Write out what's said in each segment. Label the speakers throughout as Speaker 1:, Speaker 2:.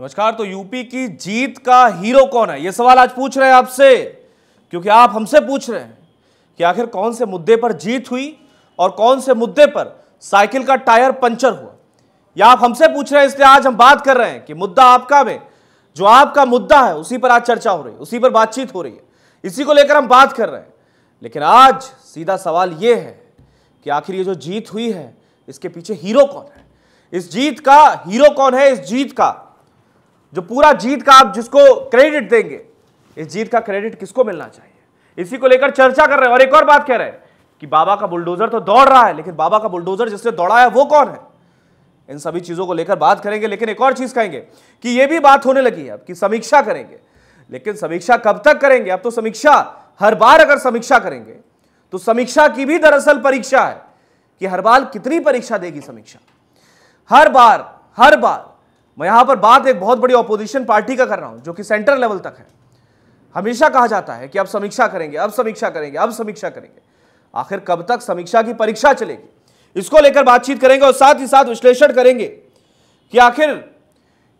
Speaker 1: नमस्कार तो यूपी की जीत का हीरो कौन है? ये सवाल आज पूछ रहे हैं आपसे, क्योंकि आप हमसे पूछ रहे हैं कि आखिर कौन से मुद्दे पर जीत हुई और कौन से मुद्दे पर साइकिल का टायर पंचर हुआ। या आप हमसे पूछ रहे हैं, इसलिए आज हम बात कर रहे हैं कि मुद्दा आपका में, जो आपका मुद्दा है, उसी पर आज चर्चा हो रही है, उसी पर बातचीत हो रही है। इसी को लेकर हम बात कर रहे हैं। लेकिन आज सीधा सवाल यह है कि आखिर ये जो जीत हुई है, इसके पीछे हीरो कौन है? इस जीत का हीरो कौन है? इस जीत का जो पूरा जीत का आप जिसको क्रेडिट देंगे, इस जीत का क्रेडिट किसको मिलना चाहिए? इसी को लेकर चर्चा कर रहे हैं। और एक और बात कह रहे हैं कि बाबा का बुलडोजर तो दौड़ रहा है, लेकिन बाबा का बुलडोजर जिसने दौड़ाया वो कौन है? इन सभी चीज़ों को लेकर बात करेंगे, लेकिन एक और चीज़ कहेंगे कि यह भी बात होने लगी है अब कि समीक्षा करेंगे। लेकिन समीक्षा कब तक करेंगे? अब तो समीक्षा, हर बार अगर समीक्षा करेंगे तो समीक्षा की भी दरअसल परीक्षा है कि हर बार कितनी परीक्षा देगी समीक्षा। हर बार हर बार मैं यहाँ पर बात एक बहुत बड़ी ऑपोजिशन पार्टी का कर रहा हूँ, जो कि सेंटर लेवल तक है। हमेशा कहा जाता है कि अब समीक्षा करेंगे, अब समीक्षा करेंगे, अब समीक्षा करेंगे। आखिर कब तक समीक्षा की परीक्षा चलेगी? इसको लेकर बातचीत करेंगे और साथ ही साथ विश्लेषण करेंगे कि आखिर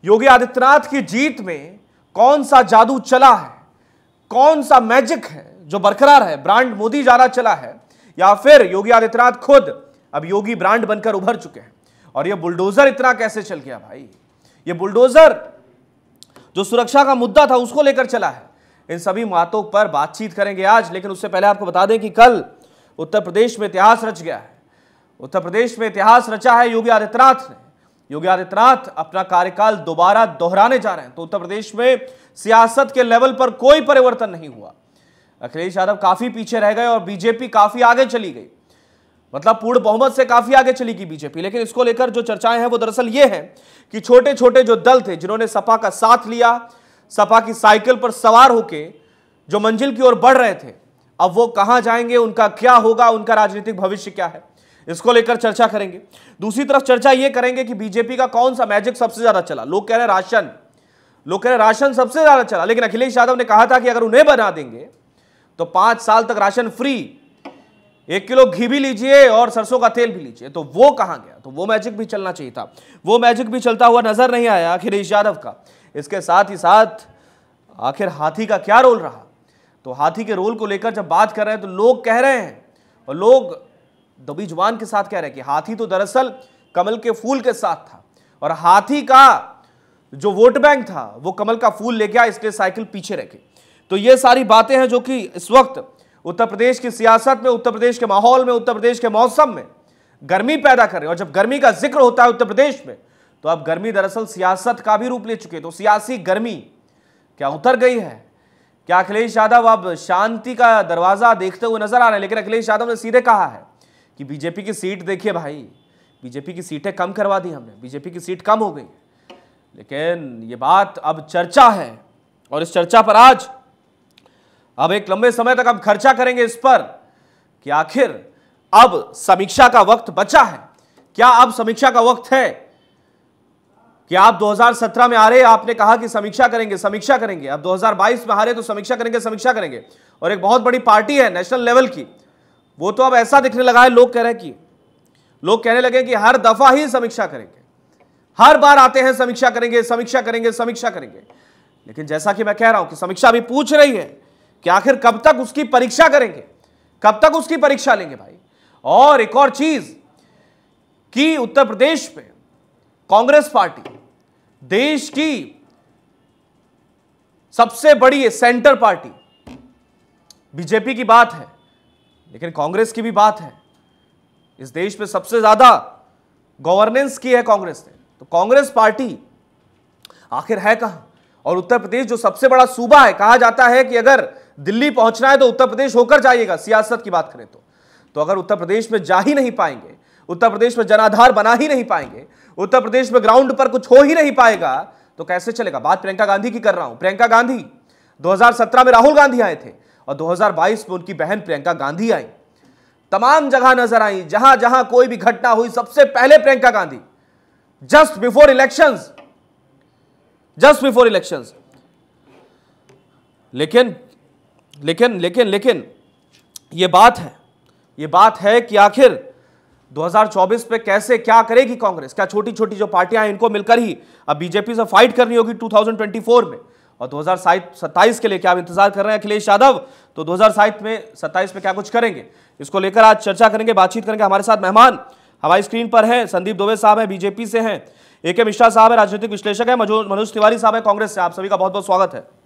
Speaker 1: योगी आदित्यनाथ की जीत में कौन सा जादू चला है, कौन सा मैजिक है जो बरकरार है ब्रांड मोदी ज़्यादा चला है, या फिर योगी आदित्यनाथ खुद, अब योगी ब्रांड बनकर उभर चुके हैं। और यह बुलडोजर इतना कैसे चल गया भाई? ये बुलडोजर जो सुरक्षा का मुद्दा था उसको लेकर चला है। इन सभी बातों पर बातचीत करेंगे आज, लेकिन उससे पहले आपको बता दें कि कल उत्तर प्रदेश में इतिहास रच गया है। उत्तर प्रदेश में इतिहास रचा है योगी आदित्यनाथ ने। योगी आदित्यनाथ अपना कार्यकाल दोबारा दोहराने जा रहे हैं तो उत्तर प्रदेश में सियासत के लेवल पर कोई परिवर्तन नहीं हुआ। अखिलेश यादव काफ़ी पीछे रह गए और बीजेपी काफ़ी आगे चली गई। मतलब पूर्ण बहुमत से काफ़ी आगे चली गई बीजेपी। लेकिन इसको लेकर जो चर्चाएँ हैं, वो दरअसल ये है कि छोटे छोटे जो दल थे, जिन्होंने सपा का साथ लिया, सपा की साइकिल पर सवार होके जो मंजिल की ओर बढ़ रहे थे, अब वो कहाँ जाएँगे, उनका क्या होगा, उनका राजनीतिक भविष्य क्या है, इसको लेकर चर्चा करेंगे। दूसरी तरफ़ चर्चा ये करेंगे कि बीजेपी का कौन सा मैजिक सबसे ज़्यादा चला? लोग कह रहे हैं राशन। लोग कह रहे हैं राशन सबसे ज़्यादा चला। लेकिन अखिलेश यादव ने कहा था कि अगर उन्हें बना देंगे तो पाँच साल तक राशन फ्री एक किलो घी भी लीजिए और सरसों का तेल भी लीजिए। तो वो कहाँ गया? तो वो मैजिक भी चलना चाहिए था। वो मैजिक भी चलता हुआ नज़र नहीं आया अखिलेश यादव का। इसके साथ ही साथ आखिर हाथी का क्या रोल रहा? तो हाथी के रोल को लेकर जब बात कर रहे हैं तो लोग कह रहे हैं और लोग दबी ज़ुबान के साथ कह रहे हैं कि हाथी तो दरअसल कमल के फूल के साथ था। और हाथी का जो वोट बैंक था, वो कमल का फूल ले गया इसलिए साइकिल पीछे रखे। तो ये सारी बातें हैं जो कि इस वक्त उत्तर प्रदेश की सियासत में, उत्तर प्रदेश के माहौल में, उत्तर प्रदेश के मौसम में गर्मी पैदा कर हैं। और जब गर्मी का ज़िक्र होता है उत्तर प्रदेश में तो अब गर्मी दरअसल सियासत का भी रूप ले चुके तो सियासी गर्मी क्या उतर गई है? क्या अखिलेश यादव अब शांति का दरवाज़ा देखते हुए नज़र आ रहे हैं? लेकिन अखिलेश यादव ने सीधे कहा है कि बीजेपी की सीट देखिए भाई, बीजेपी की सीटें कम करवा दी हमने, बीजेपी की सीट कम हो गई। लेकिन ये बात अब चर्चा है, और इस चर्चा पर आज अब एक लंबे समय तक हम खर्चा करेंगे इस पर कि आखिर अब समीक्षा का वक्त बचा है। क्या अब समीक्षा का वक्त है? कि आप 2017 में आ रहे आपने कहा कि समीक्षा करेंगे समीक्षा करेंगे। अब 2022 में हारे तो समीक्षा करेंगे समीक्षा करेंगे। और एक बहुत बड़ी पार्टी है नेशनल लेवल की। वो तो अब ऐसा दिखने लगा है, लोग कह रहे हैं कि, लोग कहने लगे कि हर दफ़ा ही समीक्षा करेंगे। हर बार आते हैं, समीक्षा करेंगे समीक्षा करेंगे समीक्षा करेंगे। लेकिन जैसा कि मैं कह रहा हूँ कि समीक्षा भी पूछ रही है कि आखिर कब तक उसकी परीक्षा करेंगे? कब तक उसकी परीक्षा लेंगे भाई? और एक और चीज़ कि उत्तर प्रदेश में कांग्रेस पार्टी देश की सबसे बड़ी सेंटर पार्टी, बीजेपी की बात है, लेकिन कांग्रेस की भी बात है। इस देश में सबसे ज़्यादा गवर्नेंस की है कांग्रेस ने। तो कांग्रेस पार्टी आखिर है कहाँ? और उत्तर प्रदेश जो सबसे बड़ा सूबा है, कहा जाता है कि अगर दिल्ली पहुँचना है तो उत्तर प्रदेश होकर जाइएगा, सियासत की बात करें तो। तो अगर उत्तर प्रदेश में जा ही नहीं पाएँगे, उत्तर प्रदेश में जनाधार बना ही नहीं पाएँगे, उत्तर प्रदेश में ग्राउंड पर कुछ हो ही नहीं पाएगा तो कैसे चलेगा? बात प्रियंका गांधी की कर रहा हूँ। प्रियंका गांधी 2017 में राहुल गांधी आए थे और 2022 में उनकी बहन प्रियंका गांधी आई। तमाम जगह नज़र आई जहाँ जहाँ कोई भी घटना हुई, सबसे पहले Priyanka Gandhi. Just before election just before election लेकिन लेकिन लेकिन लेकिन, ये बात है, ये बात है कि आखिर 2024 पे कैसे, क्या करेगी कांग्रेस? क्या छोटी छोटी जो पार्टियाँ हैं, इनको मिलकर ही अब बीजेपी से फाइट करनी होगी 2024 में? और 2027 के लिए क्या आप इंतज़ार कर रहे हैं अखिलेश यादव? तो 2027 में 27 में क्या कुछ करेंगे? इसको लेकर आज चर्चा करेंगे, बातचीत करेंगे हमारे साथ मेहमान। हमारी स्क्रीन पर है, संदीप दुबे साहब है, बीजेपी से हैं ए मिश्रा साहब है, राजनीतिक विश्लेषक है मनोज तिवारी साहब है, कांग्रेस से आप सभी का बहुत बहुत स्वागत है।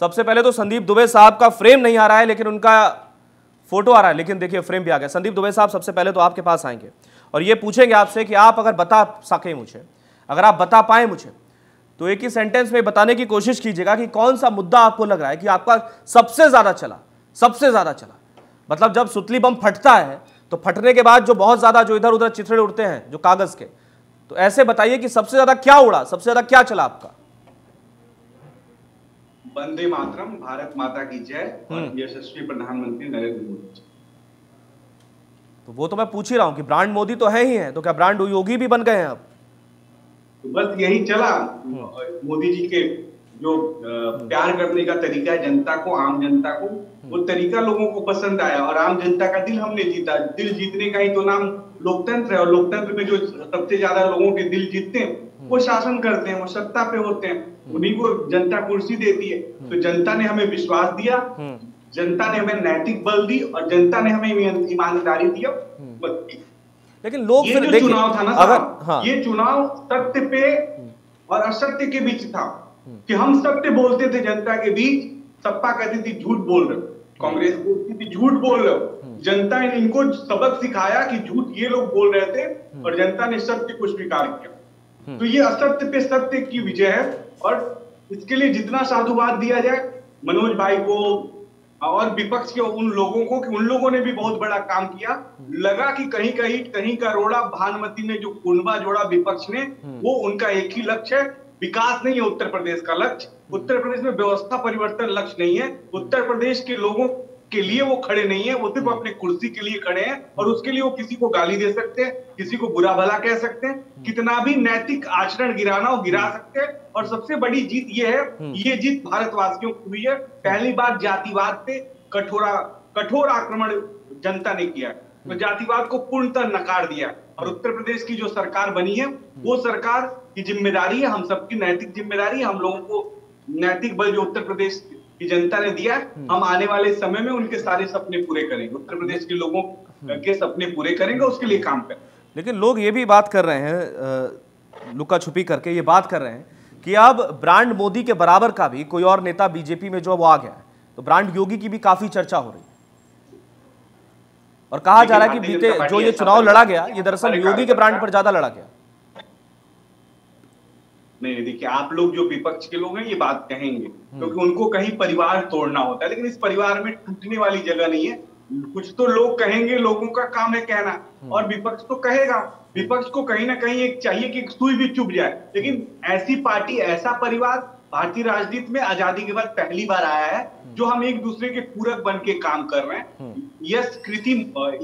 Speaker 1: सबसे पहले तो संदीप दुबे साहब का फ्रेम नहीं आ रहा है, लेकिन उनका फ़ोटो आ रहा है। लेकिन देखिए फ्रेम भी आ गया। संदीप दुबे साहब सबसे पहले तो आपके पास आएँगे। और ये पूछेंगे आपसे कि आप अगर बता सके मुझे, अगर आप बता पाए मुझे तो एक ही सेंटेंस में बताने की कोशिश कीजिएगा कि कौन सा मुद्दा आपको लग रहा है कि आपका सबसे ज़्यादा चला, सबसे ज़्यादा चला। मतलब जब सुतली बम फटता है तो फटने के बाद जो बहुत ज़्यादा जो इधर उधर चिथड़े उड़ते हैं, जो कागज़ के तो ऐसे बताइए कि सबसे ज़्यादा क्या उड़ा, सबसे ज़्यादा क्या चला आपका?
Speaker 2: वंदे मातरम भारत माता की जय और हम्म। यशस्वी प्रधानमंत्री नरेंद्र मोदी
Speaker 1: तो वो तो मैं पूछ ही रहा हूँ कि ब्रांड मोदी तो है ही है तो क्या ब्रांड योगी भी बन गए हैं अब
Speaker 2: तो बस यही चला हम्म। मोदी जी के जो प्यार करने का तरीका है जनता को आम जनता को हम्म। वो तरीका लोगों को पसंद आया और आम जनता का दिल हमने जीता दिल जीतने का ही तो नाम लोकतंत्र है और लोकतंत्र में जो सबसे ज़्यादा लोगों के दिल जीतते हैं वो शासन करते हैं वो सत्ता पे होते हैं उन्हीं को जनता कुर्सी देती है। तो जनता ने हमें विश्वास दिया जनता ने हमें नैतिक बल दी और जनता ने हमें ईमानदारी दिया
Speaker 1: लेकिन लोग
Speaker 2: ये जो चुनाव था ना अगर हाँ। ये चुनाव सत्य पे और असत्य के बीच था कि हम सत्य बोलते थे जनता के बीच सपा कहती थी झूठ बोल रहे कांग्रेस बोलती थी झूठ बोल रहे हो। जनता ने इनको सबक सिखाया कि झूठ ये लोग बोल रहे थे और जनता ने सत्य को स्वीकार किया। तो ये असत्य पे सत्य की विजय है। और इसके लिए जितना साधुवाद दिया जाए मनोज भाई को और विपक्ष के उन लोगों को कि उन लोगों ने भी बहुत बड़ा काम किया। लगा कि कहीं कहीं कहीं का रोड़ा भानुमति ने जो कुनबा जोड़ा विपक्ष ने वो उनका एक ही लक्ष्य है। विकास नहीं है उत्तर प्रदेश का लक्ष्य। उत्तर प्रदेश में व्यवस्था परिवर्तन लक्ष्य नहीं है। उत्तर प्रदेश के लोगों के लिए वो खड़े नहीं है वो सिर्फ़ अपने कुर्सी के लिए खड़े हैं और उसके लिए वो किसी को गाली दे सकते हैं किसी को बुरा भला कह सकते हैं कितना भी नैतिक आचरण गिराना हो गिरा सकते हैं और सबसे बड़ी जीत ये है ये जीत भारतवासियों को हुई है। पहली बार जातिवाद पे कठोरा कठोर आक्रमण जनता ने किया तो जातिवाद को पूर्णतः नकार दिया और उत्तर प्रदेश की जो सरकार बनी है वो सरकार की ज़िम्मेदारी है हम सबकी नैतिक ज़िम्मेदारी है हम लोगों को नैतिक बल जो उत्तर प्रदेश की जनता ने दिया हम्म। हम आने वाले समय में उनके सारे सपने पूरे करेंगे उत्तर प्रदेश के लोगों हम्म। के सपने पूरे करेंगे उसके लिए काम करें
Speaker 1: लेकिन लोग ये भी बात कर रहे हैं लुका छुपी करके ये बात कर रहे हैं कि अब ब्रांड मोदी के बराबर का भी कोई और नेता बीजेपी में जो वो आ गया है तो ब्रांड योगी की भी काफ़ी चर्चा हो रही है और कहा जा रहा है कि बीते जो ये चुनाव लड़ा गया ये दरअसल योगी के ब्रांड पर ज़्यादा लड़ा गया
Speaker 2: नहीं नहीं देखिए आप लोग जो विपक्ष के लोग हैं ये बात कहेंगे। हम्म। क्योंकि उनको कहीं परिवार तोड़ना होता है लेकिन इस परिवार में टूटने वाली जगह नहीं है। कुछ तो लोग कहेंगे लोगों का काम है कहना हम्म। और विपक्ष तो कहेगा। विपक्ष को कहीं ना कहीं एक चाहिए कि सुई भी चुप जाए। लेकिन ऐसी पार्टी ऐसा परिवार भारतीय राजनीति में आज़ादी के बाद पहली बार आया है हम्म। जो हम एक दूसरे के पूरक बन के काम कर रहे हैं। यश कृति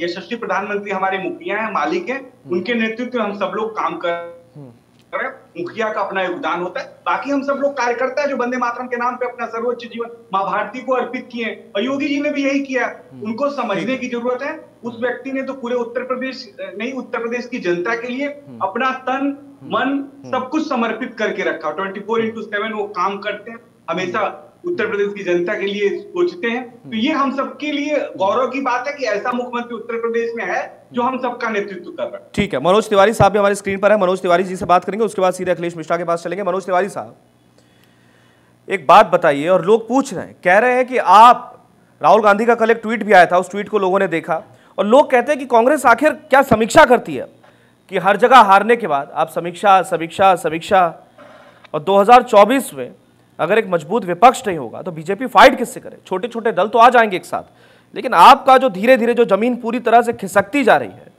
Speaker 2: यशस्वी प्रधानमंत्री हमारे मुखिया हैं मालिक हैं। उनके नेतृत्व में हम सब लोग काम कर करें मुखिया का अपना योगदान होता है। बाकी हम सब लोग कार्यकर्ता है जो बंदे मातरम के नाम पे अपना सर्वोच्च जीवन माँ भारती को अर्पित किए और योगी जी ने भी यही किया हम्म। उनको समझने की ज़रूरत है। उस व्यक्ति ने तो पूरे उत्तर प्रदेश नहीं उत्तर प्रदेश की जनता के लिए हम्म। अपना तन हम्म। मन सब कुछ समर्पित करके रखा। ट्वेंटी फोर इंटू सेवन वो काम करते हैं। हमेशा उत्तर प्रदेश की जनता के लिए सोचते हैं। तो ये हम सबके लिए गौरव की बात है कि ऐसा मुख्यमंत्री उत्तर प्रदेश में है जो हम सबका नेतृत्व कर रहे हैं।
Speaker 1: ठीक है, मनोज तिवारी साहब भी हमारी स्क्रीन पर है। मनोज तिवारी जी से बात करेंगे, उसके बाद सीधे अखिलेश मिश्रा के पास चलेंगे। मनोज तिवारी साहब, एक बात बताइए, और लोग पूछ रहे हैं, कह रहे हैं कि आप, राहुल गांधी का कल एक ट्वीट भी आया था, उस ट्वीट को लोगों ने देखा, और लोग कहते हैं कि कांग्रेस आखिर क्या समीक्षा करती है? कि हर जगह हारने के बाद आप समीक्षा समीक्षा समीक्षा, और 2024 में अगर एक मज़बूत विपक्ष नहीं होगा तो बीजेपी फाइट किससे करे? छोटे छोटे दल तो आ जाएँगे एक साथ। लेकिन आपका जो धीरे धीरे जो ज़मीन पूरी तरह से खिसकती जा रही है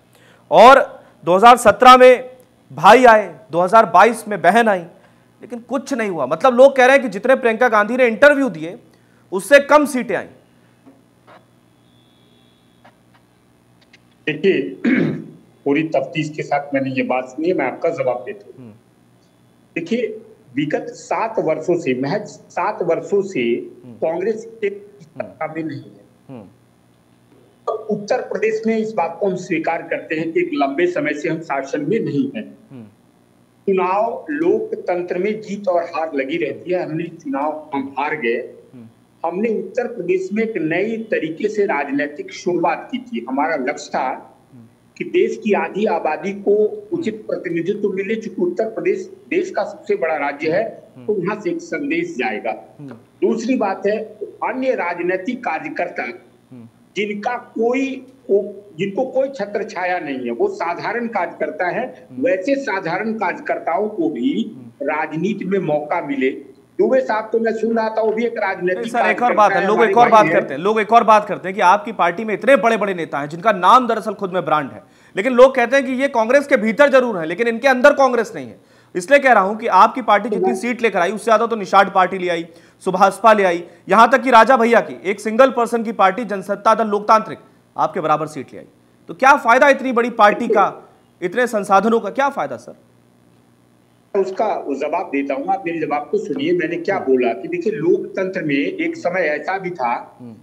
Speaker 1: और 2017 में भाई आए 2022 में बहन आई लेकिन कुछ नहीं हुआ। मतलब लोग कह रहे हैं कि जितने प्रियंका गांधी ने इंटरव्यू दिए उससे कम सीटें आई।
Speaker 3: देखिए पूरी तफ्तीश के साथ मैंने ये बात सुनी मैं आपका जवाब देता हूँ। हम्म। देखिए विगत सात वर्षों से महज सात वर्षों से हम्म। कांग्रेस एक सत्ता में नहीं है हम्म। तो उत्तर प्रदेश में इस बात को हम स्वीकार करते हैं कि एक लंबे समय से हम शासन में नहीं है हम्म। चुनाव लोकतंत्र में जीत और हार लगी रहती है हमने चुनाव हम हार गए हम्म। हमने उत्तर प्रदेश में एक नई तरीके से राजनीतिक शुरुआत की थी हमारा लक्ष्य था कि देश की आधी आबादी को उचित प्रतिनिधित्व मिले चूँकि उत्तर प्रदेश देश का सबसे बड़ा राज्य है तो वहाँ से एक संदेश जाएगा। दूसरी बात है अन्य राजनीतिक कार्यकर्ता जिनका कोई जिनको कोई छत्र छाया नहीं है वो साधारण कार्यकर्ता है वैसे साधारण कार्यकर्ताओं को भी राजनीति में मौका मिले। दुबे साहब तो मैं सुन रहा था वो भी एक राजनीतिक
Speaker 1: सर एक और बात है लोग एक और बात करते हैं लोग एक और बात करते हैं कि आपकी पार्टी में इतने बड़े बड़े नेता हैं जिनका नाम दरअसल खुद में ब्रांड है। लेकिन लोग कहते हैं कि ये कांग्रेस के भीतर ज़रूर है लेकिन इनके अंदर कांग्रेस नहीं है। इसलिए कह रहा हूँ कि आपकी पार्टी जितनी सीट लेकर आई उससे ज़्यादा तो निषाद पार्टी ले आई सुभाषपा ले आई यहाँ तक कि राजा भैया की एक सिंगल पर्सन की पार्टी जनसत्ता दल लोकतांत्रिक आपके बराबर सीट ले आई। तो क्या फ़ायदा इतनी बड़ी पार्टी का इतने संसाधनों का क्या फ़ायदा सर?
Speaker 3: उसका जवाब देता हूँ आप मेरे जवाब को सुनिए मैंने क्या बोला कि देखिए लोकतंत्र में एक समय ऐसा भी था हम्म।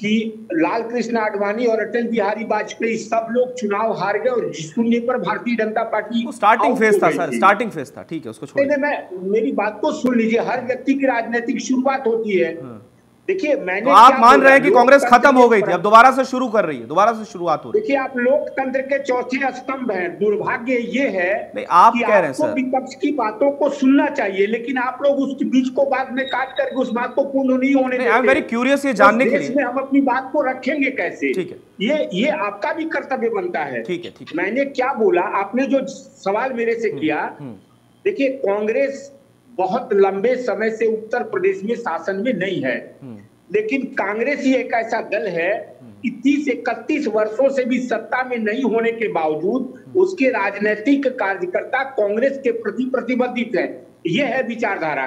Speaker 3: कि लाल कृष्ण आडवाणी और अटल बिहारी वाजपेयी सब लोग चुनाव हार गए और सुनने पर Bharatiya Janata party
Speaker 1: starting phase था सर स्टार्टिंग फ़ेज़ था ठीक है उसको छोड़
Speaker 3: मैं मेरी बात को सुन लीजिए हर व्यक्ति की राजनीतिक शुरुआत होती है हाँ। देखिए मैंने तो
Speaker 1: आप मान रहे हैं कि कांग्रेस खत्म हो गई थी अब दोबारा से शुरू कर रही है दोबारा से शुरुआत हो
Speaker 3: रही है। देखिए आप लोकतंत्र के चौथे स्तंभ हैं। दुर्भाग्य ये है
Speaker 1: नहीं आप कह रहे हैं सर।
Speaker 3: विपक्ष की बातों को सुनना चाहिए लेकिन आप लोग उसके बीच को बाद में काट करके उस बात को पूर्ण नहीं होने
Speaker 1: आई एम वेरी क्यूरियस ये जानने के लिए।
Speaker 3: हम अपनी बात को रखेंगे कैसे?
Speaker 1: ठीक है।
Speaker 3: ये ये आपका भी कर्तव्य बनता है।
Speaker 1: ठीक है ठीक
Speaker 3: मैंने क्या बोला आपने जो सवाल मेरे से हम्म, किया हम्म। देखिए कांग्रेस बहुत लंबे समय से उत्तर प्रदेश में शासन में नहीं है हम्म। लेकिन कांग्रेस ही एक ऐसा दल है कि तीस इकतीस वर्षों से भी सत्ता में नहीं होने के बावजूद उसके राजनीतिक कार्यकर्ता कांग्रेस के प्रति प्रतिबद्धित है यह है विचारधारा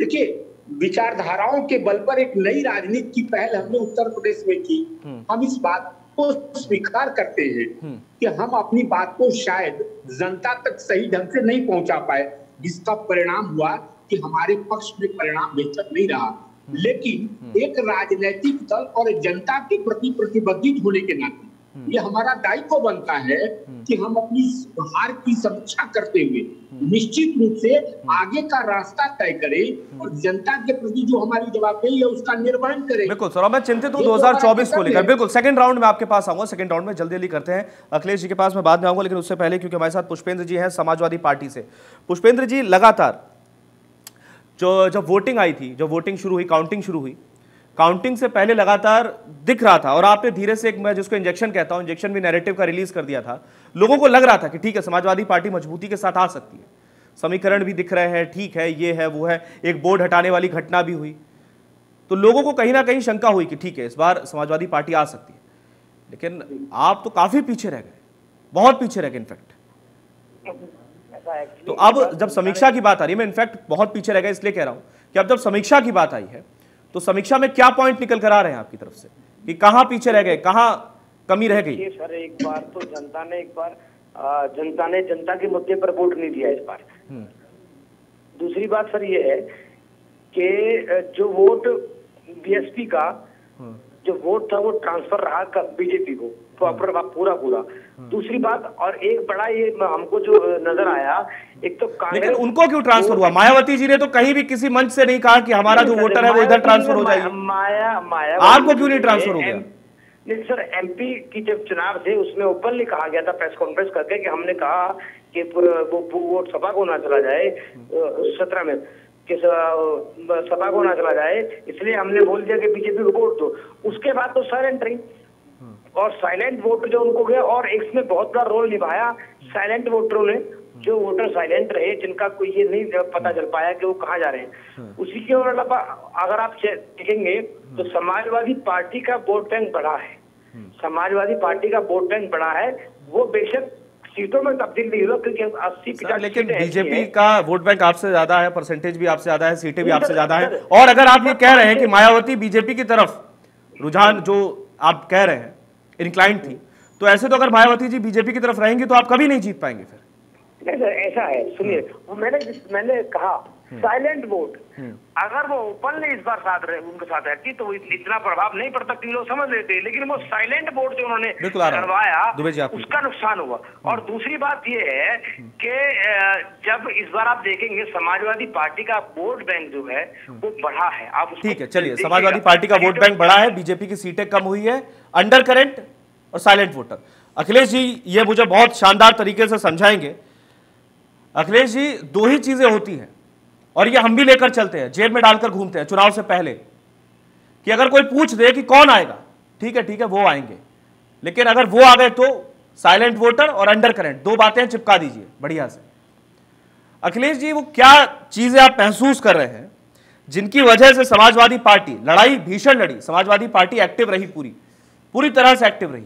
Speaker 3: देखिए विचारधाराओं के बल पर एक नई राजनीति की पहल हमने उत्तर प्रदेश में की हम्म। हम इस बात को स्वीकार करते हैं हम्म। कि हम अपनी बात को शायद जनता तक सही ढंग से नहीं पहुँचा पाए जिसका परिणाम हुआ कि हमारे पक्ष में परिणाम बेहतर नहीं रहा हम्म। लेकिन हम्म। एक राजनीतिक दल और जनता के प्रति प्रतिबद्धित होने के नाते। ये हमारा दायित्व बनता है कि हम अपनी हार की समीक्षा करते हुए निश्चित रूप से आगे का रास्ता तय करें और जनता के प्रति जो हमारी जवाबदेही है उसका निर्वहन करें।
Speaker 1: बिल्कुल सर मैं चिंतित हूँ 2024 को लेकर। बिल्कुल सेकंड राउंड में आपके पास आऊँगा सेकंड राउंड में जल्दी जल्दी करते हैं। अखिलेश जी के पास मैं बाद में आऊँगा लेकिन उससे पहले क्योंकि हमारे साथ पुष्पेंद्र जी हैं समाजवादी पार्टी से। पुष्पेंद्र जी लगातार जो जब वोटिंग आई थी जब वोटिंग शुरू हुई काउंटिंग शुरू हुई काउंटिंग से पहले लगातार दिख रहा था और आपने धीरे से एक मैं जिसको इंजेक्शन कहता हूँ इंजेक्शन भी नैरेटिव का रिलीज़ कर दिया था। लोगों को लग रहा था कि ठीक है, समाजवादी पार्टी मजबूती के साथ आ सकती है। समीकरण भी दिख रहे हैं, ठीक है, ये है, वो है, एक बोर्ड हटाने वाली घटना भी हुई। तो लोगों को कहीं ना कहीं शंका हुई कि ठीक है, इस बार समाजवादी पार्टी आ सकती है। लेकिन आप तो काफ़ी पीछे रह गए, बहुत पीछे रह गए इनफैक्ट तो अब जब समीक्षा की बात आ रही है, मैं इनफैक्ट बहुत पीछे रह गया, इसलिए कह रहा हूँ कि अब जब समीक्षा की बात आई है तो समीक्षा में क्या पॉइंट निकल कर आ रहे हैं आपकी तरफ़ से? कि कहाँ पीछे रह गए? कहाँ कमी रह गई?
Speaker 4: सर एक बार तो जनता ने एक बार जनता ने जनता के मुद्दे पर वोट नहीं दिया इस बार। हम्म। दूसरी बात सर ये है कि जो वोट बीएसपी का हम्म। जो वोट था वो ट्रांसफ़र रहा बीजेपी को? प्रॉपर पूरा पूरा दूसरी बात और एक बड़ा ये हमको जो नज़र आया एक तो
Speaker 1: लेकिन उनको क्यों ट्रांसफ़र हुआ? मायावती जी ने तो कहीं भी किसी मंच से नहीं कहा कि हमारा जो वोटर है वो इधर ट्रांसफ़र हो जाएगी।
Speaker 4: माया माया
Speaker 1: आपको क्यों नहीं ट्रांसफ़र हो गया?
Speaker 4: नहीं सर एमपी की जब चुनाव थे उसमें ओपनली कहा गया था प्रेस कॉन्फ्रेंस करके कि हमने कहा कि वो वोट सभा को ना चला जाए सत्रह में कि सभा को ना चला जाए इसलिए हमने बोल दिया कि बीजेपी को वोट दो। उसके बाद तो सर एंट्री और साइलेंट वोट जो उनको गया और इसमें बहुत बड़ा रोल निभाया साइलेंट वोटरों ने। जो वोटर साइलेंट रहे जिनका कोई ये नहीं पता चल पाया कि वो कहाँ जा रहे हैं। हाँ। उसी के और अगर आप देखेंगे तो समाजवादी पार्टी का वोट बैंक बढ़ा है। हाँ। समाजवादी पार्टी का वोट बैंक बढ़ा है। वो बेशक सीटों में तब्दील नहीं हुआ क्योंकि अस्सी
Speaker 1: पचास लेकिन बीजेपी का वोट बैंक आपसे ज़्यादा है परसेंटेज भी आपसे ज़्यादा है सीटें भी आपसे ज़्यादा है। और अगर आप ये कह रहे हैं कि मायावती बीजेपी की तरफ़ रुझान जो आप कह रहे हैं इंक्लाइंट थी तो ऐसे तो अगर मायावती जी बीजेपी की तरफ़ रहेंगे तो आप कभी नहीं जीत पाएँगे फिर।
Speaker 4: नहीं सर ऐसा है सुनिए। मैंने मैंने कहा साइलेंट वोट अगर वो ओपनली इस बार साथ रहे उनके साथ रहती तो इतना प्रभाव नहीं पड़ता कि लोग समझ लेते लेकिन वो साइलेंट वोट जो उन्होंने। करवाया। उसका नुकसान हुआ। और दूसरी बात ये है कि जब इस बार आप देखेंगे समाजवादी पार्टी का वोट बैंक जो है वो बढ़ा है। आप
Speaker 1: ठीक है चलिए समाजवादी पार्टी का वोट बैंक बढ़ा है बीजेपी की सीटें कम हुई है अंडर करेंट और साइलेंट वोटर अखिलेश जी ये मुझे बहुत शानदार तरीके से समझाएँगे। अखिलेश जी, दो ही चीज़ें होती हैं। और ये हम भी लेकर चलते हैं जेब में डालकर घूमते हैं, चुनाव से पहले। कि अगर कोई पूछ दे कि कौन आएगा, ठीक है ठीक है, वो आएँगे। लेकिन अगर वो आ गए तो साइलेंट वोटर और अंडर करंट, दो बातें चिपका दीजिए, बढ़िया से। अखिलेश जी, वो क्या चीज़ें आप महसूस कर रहे हैं, जिनकी वजह से समाजवादी पार्टी, लड़ाई भीषण लड़ी, समाजवादी पार्टी एक्टिव रही पूरी पूरी तरह से एक्टिव रही।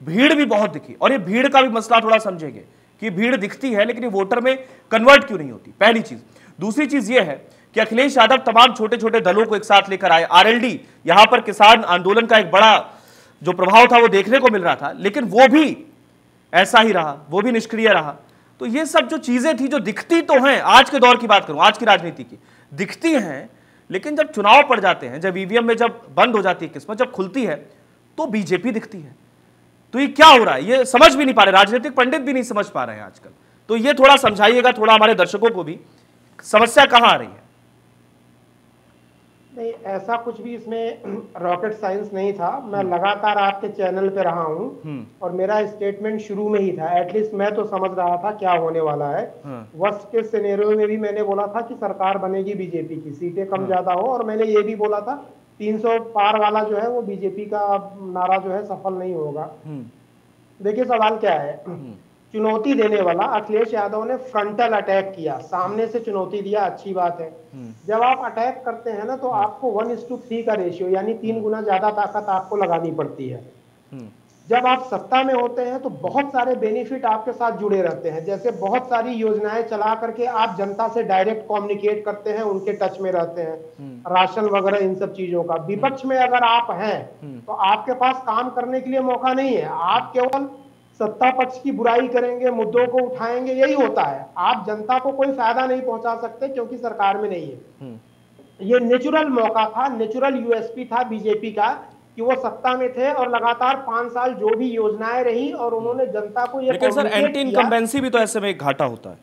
Speaker 1: भीड़ भी बहुत दिखी, और ये भीड़ का भी मसला थोड़ा समझेंगे। कि भीड़ दिखती है, लेकिन वोटर में कन्वर्ट क्यों नहीं होती? पहली चीज़। दूसरी चीज़ यह है कि अखिलेश यादव तमाम छोटे छोटे दलों को एक साथ लेकर आए। आरएलडी यहाँ पर किसान आंदोलन का एक बड़ा जो प्रभाव था, वो देखने को मिल रहा था। लेकिन वो भी ऐसा ही रहा, वो भी निष्क्रिय रहा। तो ये सब जो चीज़ें थी, जो दिखती तो हैं, आज के दौर की बात करूँ, आज की राजनीति की, दिखती हैं, लेकिन जब चुनाव पड़ जाते हैं, जब ईवीएम में जब बंद हो जाती है किस्मत, जब खुलती है तो बीजेपी दिखती है। तो ये क्या हो रहा है? ये समझ भी नहीं पा रहे राजनीतिक पंडित भी नहीं समझ पा रहे हैं आजकल। तो ये थोड़ा समझाइएगा थोड़ा हमारे दर्शकों को भी। समस्या कहाँ आ रही है?
Speaker 5: नहीं ऐसा कुछ भी इसमें रॉकेट साइंस नहीं था। मैं लगातार आपके चैनल पे रहा हूँ और मेरा स्टेटमेंट शुरू में ही था। एटलीस्ट मैं तो समझ रहा था क्या होने वाला है।
Speaker 1: हाँ।
Speaker 5: वर्स्ट के सिनेरियो में भी मैंने बोला था कि सरकार बनेगी बीजेपी की सीटें कम ज़्यादा हो और मैंने ये भी बोला था 300 पार वाला जो है वो बीजेपी का नारा जो है सफल नहीं होगा। देखिए सवाल क्या है? चुनौती देने वाला अखिलेश यादव ने फ्रंटल अटैक किया। सामने से चुनौती दिया अच्छी बात है। जब आप अटैक करते हैं ना तो आपको वन इस टू थ्री का रेशियो यानी तीन गुना ज़्यादा ताकत आपको लगानी पड़ती है। जब आप सत्ता में होते हैं तो बहुत सारे बेनिफिट आपके साथ जुड़े रहते हैं। जैसे बहुत सारी योजनाएँ चला करके आप जनता से डायरेक्ट कम्युनिकेट करते हैं उनके टच में रहते हैं। राशन वगैरह इन सब चीज़ों का। विपक्ष में अगर आप हैं तो आपके पास काम करने के लिए मौका नहीं है। आप केवल सत्ता पक्ष की बुराई करेंगे मुद्दों को उठाएँगे यही होता है। आप जनता को कोई फ़ायदा नहीं पहुँचा सकते क्योंकि सरकार में नहीं है। ये नेचुरल मौका था नेचुरल यूएसपी था बीजेपी का। कि वो सत्ता में थे और लगातार पाँच साल जो भी योजनाएँ रही और उन्होंने जनता को ये
Speaker 1: लेकिन सर एंटी इनकम्बेंसी भी तो ऐसे में घाटा होता है।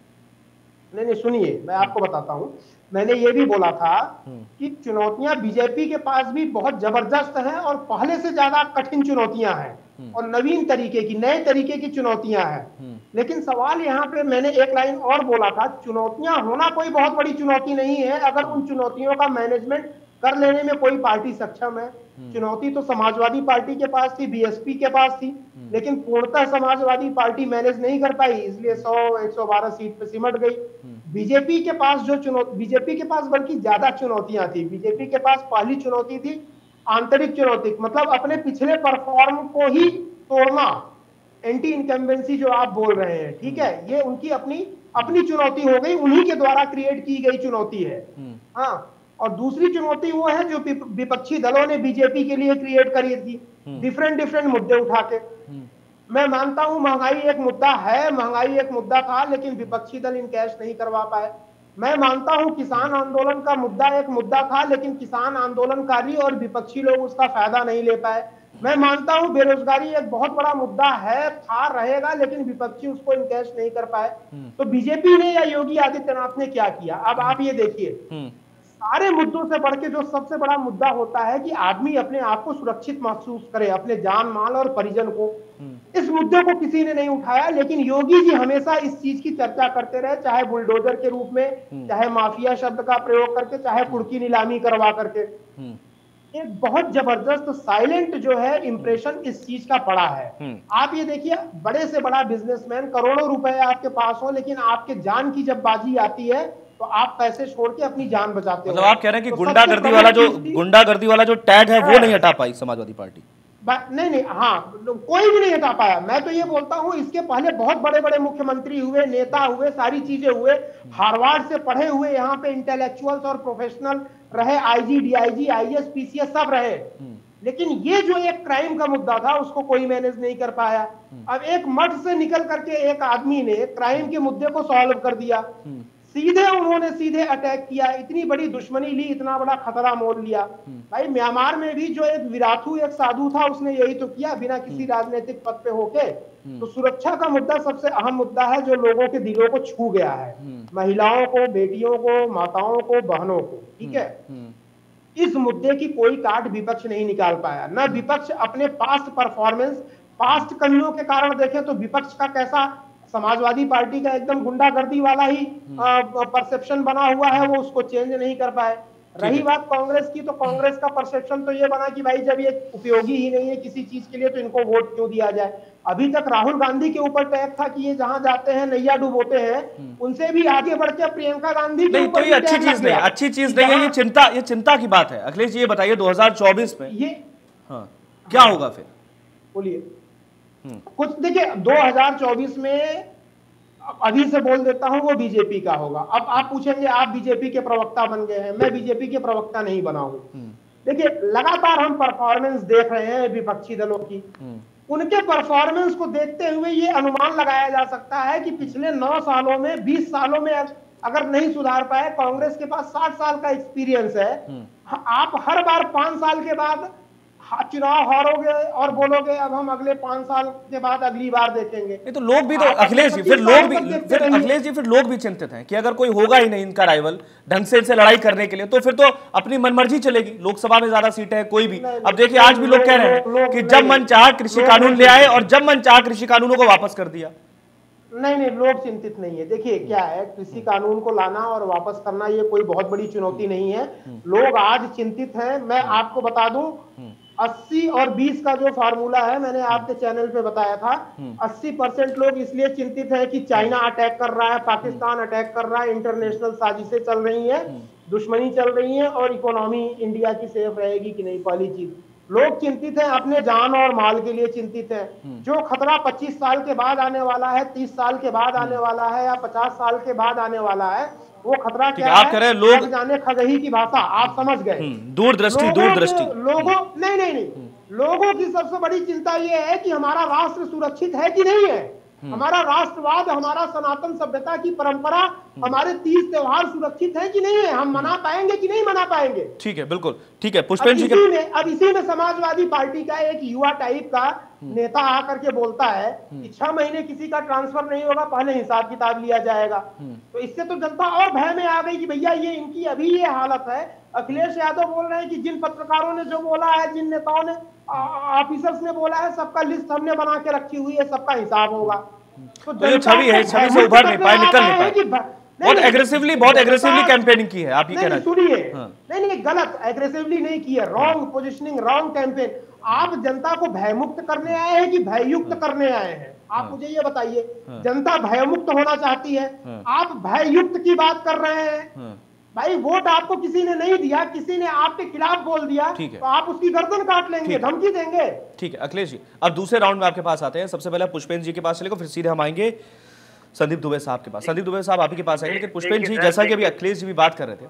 Speaker 5: नहीं नहीं सुनिए मैं आपको बताता हूँ। मैंने ये भी बोला था कि चुनौतियाँ बीजेपी के पास भी बहुत ज़बरदस्त हैं और पहले से ज़्यादा कठिन चुनौतियाँ हैं और नवीन तरीके की नए तरीके की चुनौतियाँ हैं। लेकिन सवाल यहाँ पे मैंने एक लाइन और बोला था चुनौतियाँ होना कोई बहुत बड़ी चुनौती नहीं है। अगर उन चुनौतियों का मैनेजमेंट कर लेने में कोई पार्टी सक्षम है। चुनौती तो समाजवादी पार्टी के पास थी बीएसपी के पास थी लेकिन पूर्णतः समाजवादी पार्टी मैनेज नहीं कर पाई इसलिए 100 112 सीट पे सिमट गई। बीजेपी के पास जो चुनौती बीजेपी के पास बल्कि ज़्यादा चुनौतियाँ थी। बीजेपी के पास पहली चुनौती थी आंतरिक चुनौती मतलब अपने पिछले परफॉर्म को ही तोड़ना। एंटी इनकम्बेंसी जो आप बोल रहे हैं ठीक है? ये उनकी अपनी अपनी चुनौती हो गई उन्हीं के द्वारा क्रिएट की गई चुनौती है। हाँ और दूसरी चुनौती वो है जो विपक्षी दलों ने बीजेपी के लिए क्रिएट करी थी। डिफरेंट डिफरेंट मुद्दे उठा के। मैं मानता हूँ महँगाई एक मुद्दा है महँगाई एक मुद्दा था लेकिन विपक्षी दल इन कैश नहीं करवा पाए। मैं मानता हूँ किसान आंदोलन का मुद्दा एक मुद्दा था लेकिन किसान आंदोलनकारी और विपक्षी लोग उसका फ़ायदा नहीं ले पाए। मैं मानता हूँ बेरोजगारी एक बहुत बड़ा मुद्दा है था रहेगा लेकिन विपक्षी उसको इनकैश नहीं कर पाए। तो बीजेपी ने या योगी आदित्यनाथ ने क्या किया? अब आप ये देखिए। सारे मुद्दों से बढ़ के जो सबसे बड़ा मुद्दा होता है कि आदमी अपने आप को सुरक्षित महसूस करे अपने जान माल और परिजन को। इस मुद्दे को किसी ने नहीं उठाया लेकिन योगी जी हमेशा इस चीज़ की चर्चा करते रहे चाहे बुलडोजर के रूप में चाहे माफिया शब्द का प्रयोग करके चाहे कुड़की नीलामी करवा करके। एक बहुत ज़बरदस्त साइलेंट जो है इंप्रेशन इस चीज़ का पड़ा है। आप ये देखिए बड़े से बड़ा बिजनेसमैन करोड़ों रुपए आपके पास हो लेकिन आपके जान की जब बाजी आती है तो आप पैसे छोड़ के अपनी जान बचाते हो।
Speaker 1: मतलब आप कह रहे हैं कि
Speaker 5: तो
Speaker 1: गुंडागर्दी वाला जो गुंडागर्दी वाला जो टैग है वो नहीं हटा पाई समाजवादी पार्टी।
Speaker 5: नहीं नहीं हाँ कोई भी नहीं हटा पाया। मैं तो ये बोलता हूँ इसके पहले बहुत बड़े बड़े मुख्यमंत्री हुए नेता हुए सारी चीज़ें हुए हार्वर्ड से पढ़े हुए यहाँ पे इंटेलेक्चुअल्स और प्रोफेशनल रहे आईजी डीआईजी आईएएस पीसीएस सब रहे। लेकिन ये जो एक क्राइम का मुद्दा था उसको कोई मैनेज नहीं कर पाया। अब एक मठ से निकल करके एक आदमी ने क्राइम के मुद्दे को सॉल्व कर दिया। सीधे उन्होंने सीधे अटैक किया इतनी बड़ी दुश्मनी ली इतना बड़ा खतरा मोल लिया। भाई म्यांमार में भी जो एक विराथू एक साधु था उसने यही तो किया बिना किसी राजनीतिक पद पे होके। तो सुरक्षा का मुद्दा सबसे अहम मुद्दा है जो लोगों के दिलों को छू गया है। महिलाओं को बेटियों को माताओं को बहनों को ठीक है? इस मुद्दे की कोई काट विपक्ष नहीं निकाल पाया। न विपक्ष अपने पास्ट परफॉर्मेंस पास्ट कमियों के कारण देखे तो विपक्ष का कैसा समाजवादी पार्टी का एकदम गुंडागर्दी वाला ही परसेप्शन बना हुआ है वो उसको चेंज नहीं कर पाए। रही बात कांग्रेस की तो कांग्रेस का परसेप्शन तो ये बना कि भाई जब ये उपयोगी ही नहीं है किसी चीज़ के लिए तो इनको वोट क्यों दिया जाए? अभी तक राहुल गांधी के ऊपर टैग था कि ये जहाँ जाते हैं नैया डूबोते हैं उनसे भी आगे बढ़ के प्रियंका गांधी
Speaker 1: नहीं तो ये अच्छी चीज़ नहीं अच्छी चीज़ नहीं है ये चिंता ये चिंता की बात है। अखिलेश ये बताइए 2024 में
Speaker 5: ये
Speaker 1: हाँ क्या होगा फिर?
Speaker 5: बोलिए। हम्म। कुछ देखिए 2024 में अभी से बोल देता हूँ वो बीजेपी का होगा। अब आप पूछेंगे आप बीजेपी के प्रवक्ता बन गए हैं। मैं बीजेपी के प्रवक्ता नहीं बना हूँ। हम्म। देखिए लगातार हम परफॉर्मेंस देख रहे हैं विपक्षी दलों की। हम्म। उनके परफॉर्मेंस को देखते हुए ये अनुमान लगाया जा सकता है कि पिछले नौ सालों में बीस सालों में अगर नहीं सुधार पाए कांग्रेस के पास साठ साल का एक्सपीरियंस है। आप हर बार पाँच साल के बाद चुनाव हारोगे और बोलोगे अब हम अगले पाँच साल के बाद अगली बार देखेंगे।
Speaker 1: तो लोग भी तो अखिलेश जी फिर लोग भी फिर अखिलेश जी फिर लोग भी चिंतित हैं कि अगर कोई होगा ही नहीं इनका राइवल ढंग से इनसे लड़ाई करने के लिए तो फिर तो अपनी मनमर्जी चलेगी। लोकसभा में ज़्यादा सीटें हैं कोई भी। अब देखिए आज भी लोग कह रहे हैं कि जब मन चाह कृषि कानून ले आए और जब मन चाह कृषि कानूनों को वापस कर दिया।
Speaker 5: नहीं नहीं लोग चिंतित नहीं है। देखिए क्या है कृषि कानून को लाना और वापस करना ये कोई बहुत बड़ी चुनौती नहीं है। हम्म। लोग आज चिंतित हैं। मैं आपको बता दूँ हम्म। 80 और 20 का जो फार्मूला है मैंने आपके चैनल पे बताया था। 80 परसेंट लोग इसलिए चिंतित है कि चाइना अटैक कर रहा है पाकिस्तान अटैक कर रहा है इंटरनेशनल साजिशें चल रही हैं दुश्मनी चल रही है और इकोनॉमी इंडिया की सेफ़ रहेगी कि नहीं पहली चीज़। लोग चिंतित हैं अपने जान और माल के लिए चिंतित हैं। जो खतरा 25 साल के बाद आने वाला है 30 साल के बाद आने वाला है या 50 साल के बाद आने वाला है वो खतरा क्या
Speaker 1: आप कह रहे हैं लोग
Speaker 5: जाने खगही की भाषा आप समझ गए।
Speaker 1: हम्म, दूरदृष्टि दूरदृष्टि।
Speaker 5: लोगों नहीं नहीं नहीं। हम्म। लोगों की सबसे बड़ी चिंता ये है कि हमारा राष्ट्र सुरक्षित है कि नहीं है? हम्म। हमारा राष्ट्रवाद हमारा सनातन सभ्यता की परंपरा हमारे तीज त्योहार सुरक्षित है कि नहीं है? हम मना पाएँगे कि नहीं मना पाएँगे?
Speaker 1: ठीक है बिल्कुल। ठीक है पुष्पेन जी
Speaker 5: अब इसी में समाजवादी पार्टी का एक युवा टाइप का नेता आकर के बोलता है कि छह महीने किसी का ट्रांसफ़र नहीं होगा पहले हिसाब किताब लिया जाएगा। तो इससे तो जनता और भय में आ गई कि भैया ये इनकी अभी ये हालत है। अखिलेश यादव बोल रहे हैं कि जिन पत्रकारों ने जो बोला है जिन नेताओं ने ऑफिसर्स ने बोला है सबका लिस्ट हमने बना के रखी हुई है सबका हिसाब होगा।
Speaker 1: तो, छवि है छवि से उभर नहीं पाए निकल नहीं पाए। बहुत एग्रेसिवली बहुत एग्रेसिवली कैंपेनिंग की है आप ये कह रहे हैं।
Speaker 5: सुनिए। हाँ। नहीं नहीं गलत एग्रेसिवली नहीं की है। रॉन्ग पोजिशनिंग रॉन्ग कैंपेन आप जनता को भयमुक्त करने आए हैं कि भययुक्त हाँ। करने आए हैं? आप हाँ। मुझे ये बताइए जनता भयमुक्त होना चाहती है? आप भययुक्त की बात कर रहे हैं। भाई वोट आपको किसी ने नहीं दिया किसी ने आपके खिलाफ बोल दिया ठीक है। तो आप उसकी गर्दन काट लेंगे धमकी देंगे।
Speaker 1: ठीक है अखिलेश जी अब दूसरे राउंड में आपके पास आते हैं। सबसे पहले पुष्पेन जी के पास चलेगा फिर सीधे हम आएँगे संदीप दुबे साहब के पास। संदीप दुबे साहब आपके पास आएँगे। लेकिन पुष्पेन जी जैसा कि अभी अखिलेश जी भी बात कर रहे थे।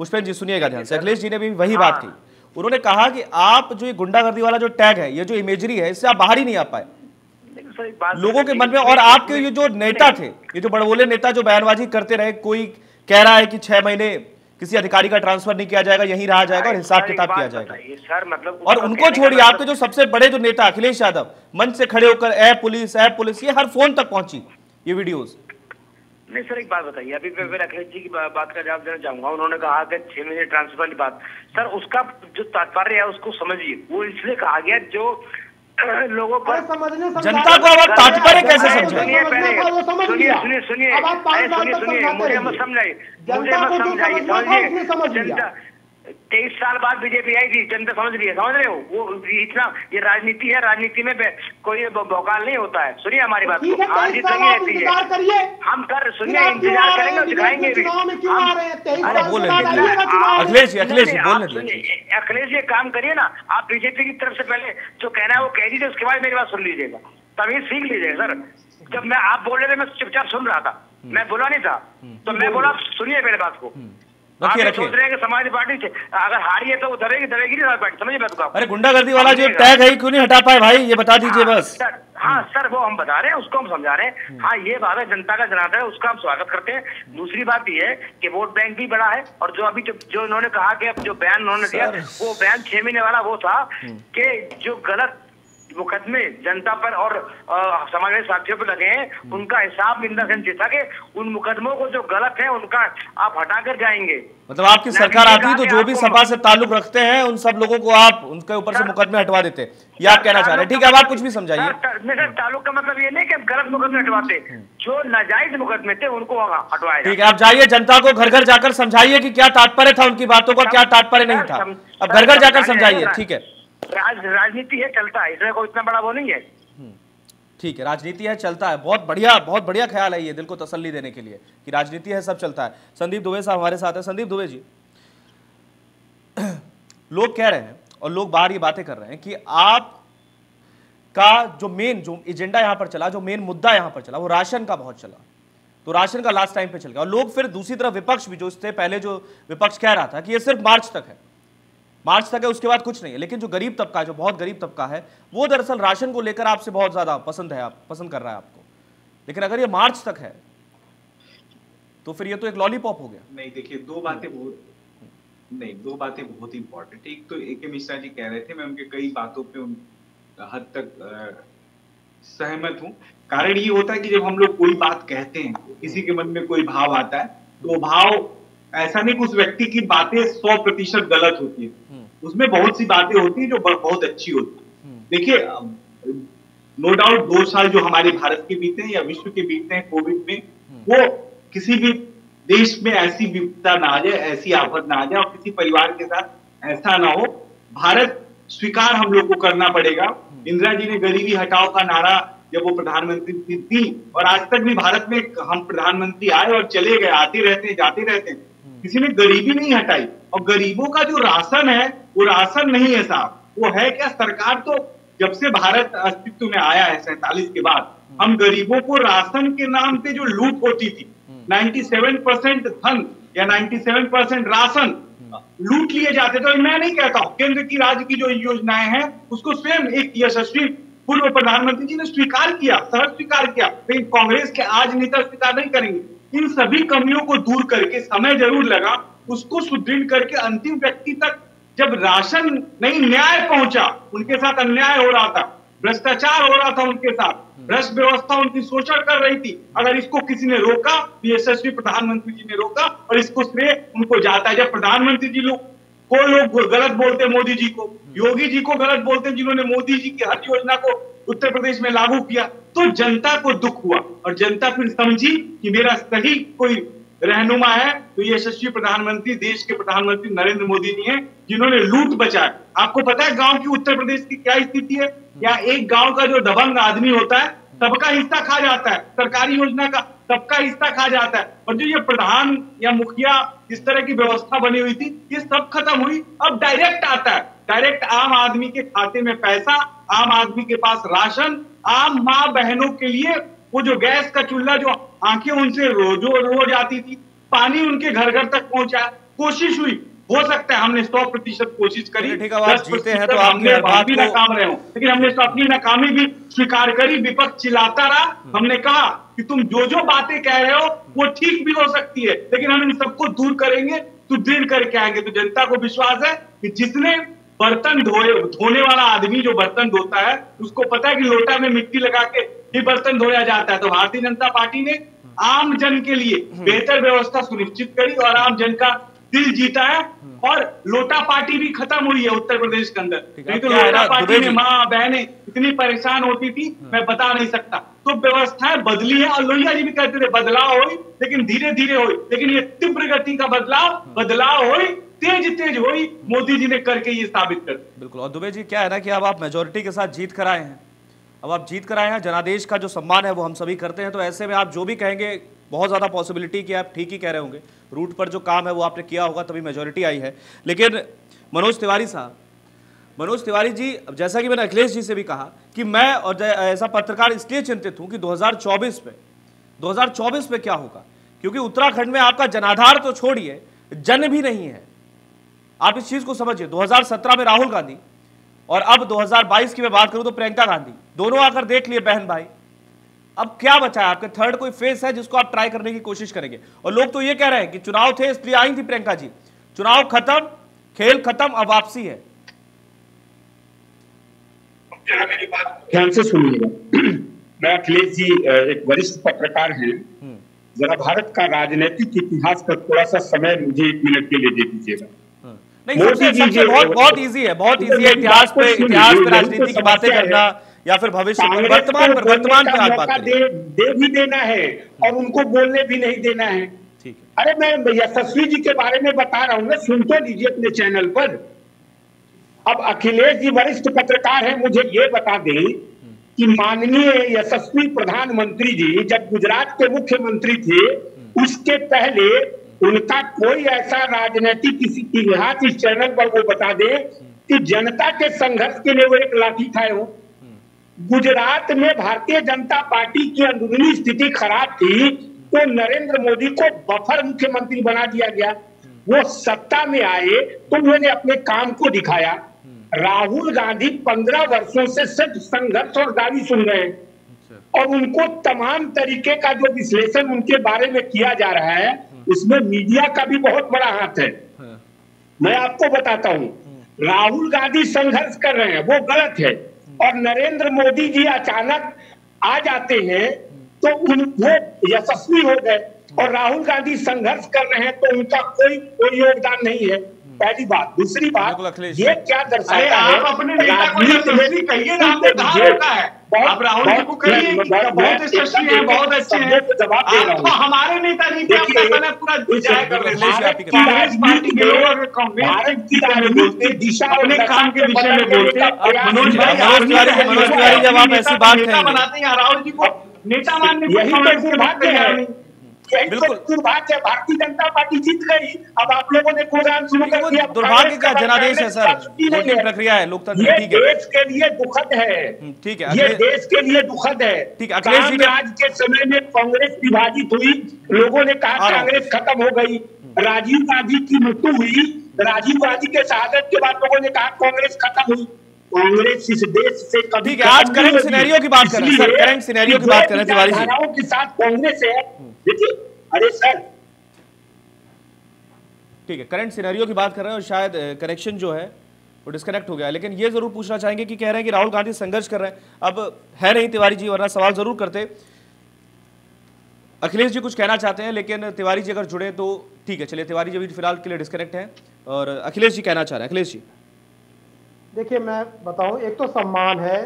Speaker 1: पुष्पेन जी सुनिएगा ध्यान से। अखिलेश जी ने भी वही बात हाँ। की उन्होंने कहा कि आप जो ये गुंडागर्दी वाला जो टैग है ये जो इमेजरी है इससे आप बाहर ही नहीं आ पाए। लोगों के मन में और आपके ये जो नेता थे ये जो बड़बोले नेता जो बयानबाजी करते रहे कोई कह रहा है कि छह महीने किसी अधिकारी का ट्रांसफ़र नहीं किया जाएगा यहीं रहा जाएगा और हिसाब किताब किया जाएगा।
Speaker 4: सर मतलब
Speaker 1: और उनको छोड़िए आपके जो सबसे बड़े जो नेता अखिलेश यादव मंच से खड़े होकर ए पुलिस ए पुलिस ये हर फ़ोन तक पहुँची ये वीडियोस
Speaker 4: नहीं सर एक बात बताइए। अभी मैं अखिलेश जी की बात का जवाब देना चाहूँगा उन्होंने कहा कि छह महीने ट्रांसफ़र की बात। सर उसका जो तात्पर्य है उसको समझिए। वो इसलिए कहा गया जो लोगों पर
Speaker 5: समझने
Speaker 1: जनता को अब तात्पर्य कैसे समझे?
Speaker 4: सुनिए सुनिए सुनिए। सुनिए सुनिए। मुझे मत समझाइए। मुझे मत समझाइए। समझिए। जनता तेईस साल बाद बीजेपी आई थी जनता समझ रही है समझ रहे हो? वो इतना ये राजनीति है राजनीति में कोई भौकाल नहीं होता है। सुनिए हमारी बात को। हार जीत नहीं रहती है हम कर सुनिए इंतज़ार करेंगे दिखाएँगे भी।
Speaker 1: अखिलेश। अखिलेश
Speaker 4: अखिलेश ये काम करिए ना आप बीजेपी की तरफ़ से पहले जो कहना है वो कह दीजिए उसके बाद मेरी बात सुन लीजिएगा। तभी सीख लीजिएगा सर। जब मैं आप बोल रहे थे मैं चुपचाप सुन रहा था। मैं बोला नहीं था। तो मैं बोला सुनिए मेरे बात को।
Speaker 1: रखिए रखिए।
Speaker 4: सोच रहे हैं कि समाजवादी पार्टी से अगर हारी है तो वो धरेगी नहीं पार्टी को
Speaker 1: अरे गुंडागर्दी वाला जो टैग है क्यों नहीं हटा पाए भाई? ये बता दीजिए
Speaker 4: हाँ,
Speaker 1: बस।
Speaker 4: सर, हाँ सर वो हम बता रहे हैं उसको हम समझा रहे हैं। हाँ ये बात है जनता का जनाधार है उसका हम स्वागत करते हैं। दूसरी बात ये है कि वोट बैंक भी बड़ा है और जो अभी जो, जो इन्होंने कहा कि अब जो बयान उन्होंने दिया वो बयान छह महीने वाला वो था कि जो गलत मुकदमे जनता पर और समाजवादी साथियों पर लगे हैं उनका हिसाब निंदा संचित था कि उन मुकदमों को जो गलत है उनका आप हटा कर जाएँगे।
Speaker 1: मतलब आपकी सरकार आती
Speaker 4: कहा
Speaker 1: तो जो भी सपा से ताल्लुक रखते हैं उन सब लोगों को आप उनके ऊपर से मुकदमे हटवा देते ये आप कहना चाह रहे हैं? ठीक है अब आप कुछ भी समझाइए।
Speaker 4: ताल्लुक का मतलब ये नहीं कि हम गलत मुकदमे हटवाते। जो नाजायज मुकदमे थे उनको हटवाए
Speaker 1: ठीक है आप जाइए जनता को घर घर जाकर समझाइए कि क्या तात्पर्य था उनकी बातों का क्या तात्पर्य नहीं था। अब घर घर जाकर समझाइए ठीक है।
Speaker 4: राज, राजनीति है, चलता है। इसमें कोई इतना बड़ा वो नहीं है।
Speaker 1: ठीक है, राजनीति है, चलता है। बहुत बढ़िया बहुत बढ़िया ख्याल है ये दिल को तसल्ली देने के लिए कि राजनीति है, सब चलता है। संदीप दुबे साहब हमारे साथ है। संदीप दुबे जी, लोग कह रहे हैं और लोग बाहर ये बातें कर रहे हैं कि आप का जो मेन जो एजेंडा यहाँ पर चला, जो मेन मुद्दा यहाँ पर चला, वो राशन का बहुत चला। तो राशन का लास्ट टाइम पे चल गया। और लोग फिर दूसरी तरफ़ विपक्ष भी, जो इससे पहले जो विपक्ष कह रहा था कि ये सिर्फ़ मार्च तक है। मार्च तक है, उसके बाद कुछ नहीं है। लेकिन जो गरीब तबका है, जो बहुत गरीब तबका है, वो दरअसल राशन को लेकर आपसे बहुत ज़्यादा पसंद है, आप पसंद कर रहा है आपको। लेकिन अगर ये मार्च तक है तो फिर ये तो एक लॉलीपॉप हो गया।
Speaker 2: नहीं, देखिए, दो बातें बहुत नहीं, दो बातें बहुत इंपॉर्टेंट एक तो ए के मिश्रा जी कह रहे थे, मैं उनके कई बातों पे उन हद तक सहमत हूँ। कारण ये होता है कि जब हम लोग कोई बात कहते हैं, किसी के मन में कोई भाव आता है तो भाव ऐसा नहीं कि उस व्यक्ति की बातें सौ प्रतिशत गलत होती है। उसमें बहुत सी बातें होती है जो बहुत अच्छी होती है। देखिए नो डाउट दो साल जो हमारे भारत के बीते हैं या विश्व के बीते हैं कोविड में वो किसी भी देश में ऐसी विपदा ना आ जाए ऐसी आफत ना आ जाए और किसी परिवार के साथ ऐसा ना हो। भारत स्वीकार हम लोग को करना पड़ेगा। इंदिरा जी ने गरीबी हटाओ का नारा जब वो प्रधानमंत्री थी, थी और आज तक भी भारत में हम प्रधानमंत्री आए और चले गए आते रहते हैं जाते रहते हैं। किसी ने गरीबी नहीं हटाई। और गरीबों का जो राशन है, वो राशन नहीं है साहब। वो है क्या? सरकार तो जब से भारत अस्तित्व में आया है सैतालीस के बाद, हम गरीबों को राशन के नाम पे जो लूट होती थी 97 परसेंट धन या 97 परसेंट राशन, लूट लिए जाते थे। मैं नहीं कहता हूँ, केंद्र की राज्य की जो योजनाएँ हैं, उसको स्वयं एक यशस्वी पूर्व प्रधानमंत्री जी ने स्वीकार किया, सहज स्वीकार किया। लेकिन कांग्रेस के आज नेता स्वीकार नहीं करेंगे। इन सभी कमियों को दूर करके, समय ज़रूर लगा, उसको सुदृढ़ करके अंतिम व्यक्ति तक जब राशन नहीं, न्याय पहुँचा, उनके साथ अन्याय हो रहा था, भ्रष्टाचार हो रहा था उनके साथ, भ्रष्ट व्यवस्था उनकी शोषण कर रही थी, अगर इसको किसी ने रोका तो यशस्वी प्रधानमंत्री जी ने रोका, और इसको श्रेय उनको जाता है, जब प्रधानमंत्री जी लोग, को लोग गलत बोलते मोदी जी को, योगी जी को गलत बोलते जिन्होंने मोदी जी की हर योजना को उत्तर प्रदेश में लागू किया तो जनता को दुख हुआ और जनता फिर समझी कि मेरा सही कोई रहनुमा है। तो यशस्वी प्रधानमंत्री, देश के प्रधानमंत्री नरेंद्र मोदी जी हैं, जिन्होंने लूट बचाया आपको पता है गाँव की उत्तर प्रदेश की क्या स्थिति है? या एक गाँव का जो दबंग आदमी होता है, सबका हिस्सा खा जाता है? सरकारी योजना का सबका हिस्सा खा जाता है। और जो ये प्रधान या मुखिया इस तरह की व्यवस्था बनी हुई थी, ये सब खत्म हुई। अब डायरेक्ट आता है। डायरेक्ट आम आदमी के खाते में पैसा, आम आदमी के पास राशन आम माँ बहनों के लिए वो जो गैस का चूल्हा जो आँखें उनसे रोजो रोज आती थी पानी उनके घर घर तक पहुँचा कोशिश हुई हो सकता है हमने सौ प्रतिशत कोशिश करी 10%
Speaker 1: जीते हैं तो
Speaker 2: हमने भी नाकाम रहे हो। लेकिन हमने तो अपनी नाकामी भी स्वीकार करी विपक्ष चिल्लाता रहा हमने कहा कि तुम जो जो बातें कह रहे हो वो ठीक भी हो सकती है लेकिन हम इन सबको दूर करेंगे तो दृढ़ करके आएँगे। तो जनता को विश्वास है कि जिसने बर्तन धोए धोने वाला आदमी जो बर्तन धोता है उसको पता है कि लोटा में मिट्टी लगा के ही बर्तन धोया जाता है। तो भारतीय जनता पार्टी ने आम जन के लिए बेहतर व्यवस्था सुनिश्चित करी और आम जन का दिल जीता है और लोटा पार्टी भी खत्म हुई है उत्तर प्रदेश के अंदर। नहीं तो लोटा पार्टी में माँ बहने इतनी परेशान होती थी मैं बता नहीं सकता। तो व्यवस्थाएँ बदली है और लोहिया जी भी कहते थे बदलाव हो लेकिन धीरे धीरे हो लेकिन ये तीव्र गति का बदलाव बदलाव हो तेज तेज हो मोदी जी ने करके ये साबित कर
Speaker 1: बिल्कुल। और दुबे जी, क्या है ना कि अब आप मेजोरिटी के साथ जीत कर आए हैं। अब आप जीत कर आए हैं, जनादेश का जो सम्मान है वो हम सभी करते हैं तो ऐसे में आप जो भी कहेंगे, बहुत ज़्यादा पॉसिबिलिटी कि आप ठीक ही कह रहे होंगे। रूट पर जो काम है वो आपने किया होगा, तभी मेजोरिटी आई है। लेकिन मनोज तिवारी साहब, मनोज तिवारी जी जैसा कि मैंने अखिलेश जी से भी कहा कि मैं और ऐसा पत्रकार इसलिए चिंतित हूँ कि 2024 में 2024 में क्या होगा? क्योंकि उत्तराखंड में आपका जनाधार तो छोड़िए, जन भी नहीं है। आप इस चीज़ को समझिए। 2017 में राहुल गांधी और अब 2022 की मैं बात करूँ तो प्रियंका गांधी। दोनों आकर देख लिए बहन भाई। अब क्या बचा है? आपके थर्ड कोई फेस है जिसको आप ट्राई करने की कोशिश करेंगे? और लोग तो ये कह रहे हैं कि चुनाव थे इसलिए आई थी प्रियंका जी। चुनाव खत्म खेल खत्म अब वापसी है।
Speaker 3: ध्यान से सुनिएगा। मैं अखिलेश जी एक वरिष्ठ पत्रकार हैं। हम्म। जरा भारत का राजनीतिक इतिहास का थोड़ा सा समय मुझे एक मिनट के लिए दे दीजिएगा।
Speaker 1: हम्म। नहीं बहुत बहुत इजी है बहुत इजी है इतिहास पे इतिहास पे राजनीति की बातें करना या फिर भविष्य वर्तमान पर वर्तमान पर बात
Speaker 3: दे, दे भी देना है और उनको बोलने भी नहीं देना है। ठीक है। अरे मैं यशस्वी जी के बारे में बता रहा हूँ ना सुन तो लीजिए अपने चैनल पर। अब अखिलेश जी वरिष्ठ पत्रकार है मुझे ये बता दें कि माननीय यशस्वी प्रधानमंत्री जी जब गुजरात के मुख्यमंत्री थे उसके पहले उनका कोई ऐसा राजनीतिक किसी इतिहास इस चैनल पर वो बता दे कि जनता के संघर्ष के लिए वो एक लाठी खाए हो? गुजरात में भारतीय जनता पार्टी की अंदरूनी स्थिति खराब थी तो नरेंद्र मोदी को बफर मुख्यमंत्री बना दिया गया। वो सत्ता में आए तो उन्होंने अपने काम को दिखाया। राहुल गांधी पंद्रह वर्षों से सिर्फ़ संघर्ष और गाली सुन रहे हैं। अच्छा। और उनको तमाम तरीके का जो विश्लेषण उनके बारे में किया जा रहा है उसमें मीडिया का भी बहुत बड़ा हाथ है हाँ। मैं आपको बताता हूँ। राहुल गांधी संघर्ष कर रहे हैं वो गलत है। और नरेंद्र मोदी जी अचानक आ जाते हैं तो उन वो यशस्वी हो गए और राहुल गांधी संघर्ष कर रहे हैं तो उनका कोई कोई योगदान नहीं है पहली बात। दूसरी बात ये क्या दर्शाता है आप अपने नेता को यशस्वी कहिए ना आपने कहा होता है। आप राहुल जी को कहिए बहुत यशस्वी है बहुत अच्छे हैं। आप तो हमारे नेता नहीं थे आप कहना पूरा जाया कर रहे कांग्रेस पार्टी के लोग कांग्रेस की बोलते दिशा अपने काम के विषय में बोलते मनोज
Speaker 1: तिवारी मनोज तिवारी जब आप ऐसी बात
Speaker 3: बनाते हैं राहुल जी को नेता मानने यही तो है? दुर्भाग्य भारतीय जनता पार्टी जीत गई। अब आप लोगों ने प्रोग्राम शुरू कर दिया।
Speaker 1: दुर्भाग्य का जनादेश है सर। वोटिंग प्रक्रिया है लोकतंत्र
Speaker 3: ठीक है। देश के लिए दुखद है। हम्म, ठीक है ये देश के लिए दुखद है। ठीक है अखिलेश जी आज के समय में कांग्रेस विभाजित हुई। लोगों ने कहा कांग्रेस खत्म हो गई। राजीव गांधी की मृत्यु हुई। राजीव गांधी के शहादत के बाद लोगों ने कहा कांग्रेस खत्म हुई। कांग्रेस इस देश से कभी
Speaker 1: आज करंट सिनेरियो की बात कर रहे हैं सर करंट सिनेरियो की बात कर रहे हैं तिवारी जी।
Speaker 3: के साथ कांग्रेस है। अरे सर।
Speaker 1: ठीक है करंट सिनेरियो की बात कर रहे हैं और शायद कनेक्शन जो है, वो डिस्कनेक्ट हो गया। लेकिन ये ज़रूर पूछना चाहेंगे कि कह रहे हैं कि राहुल गांधी संघर्ष कर रहे हैं। अब, है नहीं तिवारी जी, वरना सवाल ज़रूर करते। अखिलेश जी कुछ कहना चाहते हैं, लेकिन तिवारी जी अगर जुड़े तो ठीक है, चलिए तिवारी जी अभी फ़िलहाल के लिए डिस्कनेक्ट है। और अखिलेश जी कहना चाह रहे हैं। अखिलेश जी।
Speaker 5: देखिए मैं बताऊँ एक तो सम्मान है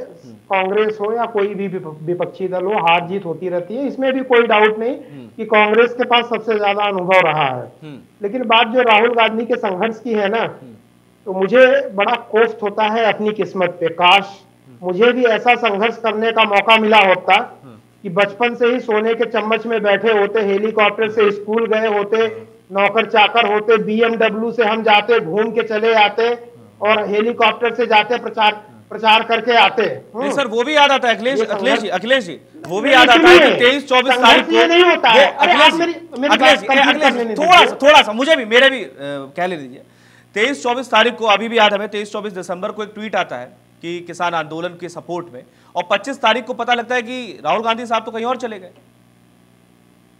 Speaker 5: कांग्रेस हो या कोई भी विपक्षी दल हो हार जीत होती रहती है इसमें भी कोई डाउट नहीं हम्म। कि कांग्रेस के पास सबसे ज़्यादा अनुभव रहा है हम्म। लेकिन बात जो राहुल गांधी के संघर्ष की है ना हम्म। तो मुझे बड़ा कोष्ट होता है अपनी किस्मत पे काश मुझे भी ऐसा संघर्ष करने का मौका मिला होता कि बचपन से ही सोने के चम्मच में बैठे होते हेलीकॉप्टर से स्कूल गए होते नौकर चाकर होते बीएमडब्ल्यू से हम जाते घूम के चले आते और हेलीकॉप्टर से जाते प्रचार प्रचार करके आते।
Speaker 1: नहीं सर वो भी याद आता है अखिलेश अखिलेश जी अखिलेश जी वो भी याद आता है तेईस चौबीस तारीख को
Speaker 5: नहीं होता है। अखिलेश
Speaker 1: अखिलेश थोड़ा सा थोड़ा सा मुझे भी मेरे भी कह ले दीजिए। तेईस चौबीस तारीख को अभी भी याद हमें तेईस चौबीस दिसंबर को एक ट्वीट आता है कि किसान आंदोलन के सपोर्ट में और पच्चीस तारीख को पता लगता है कि राहुल गांधी साहब तो कहीं और चले गए।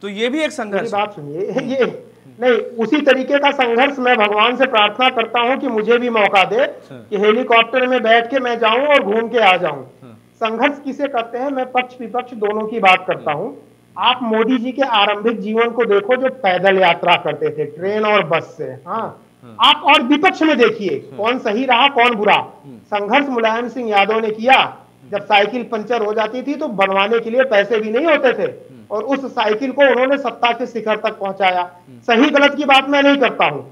Speaker 1: तो ये भी एक संघर्ष
Speaker 5: बात सुनिए ये नहीं उसी तरीके का संघर्ष मैं भगवान से प्रार्थना करता हूँ कि मुझे भी मौका दे अच्छा। कि हेलीकॉप्टर में बैठ के मैं जाऊँ और घूम के आ जाऊँ अच्छा। संघर्ष किसे करते हैं मैं पक्ष विपक्ष दोनों की बात करता हूँ आप मोदी जी के आरंभिक जीवन को देखो जो पैदल यात्रा करते थे ट्रेन और बस से हाँ, हाँ। आप और विपक्ष में देखिए हाँ। कौन सही रहा कौन बुरा संघर्ष मुलायम सिंह यादव ने किया जब साइकिल पंचर हो जाती थी तो बनवाने के लिए पैसे भी नहीं होते थे। और उस साइकिल को उन्होंने सत्ता के शिखर तक पहुँचाया। सही गलत की बात मैं नहीं करता हूँ।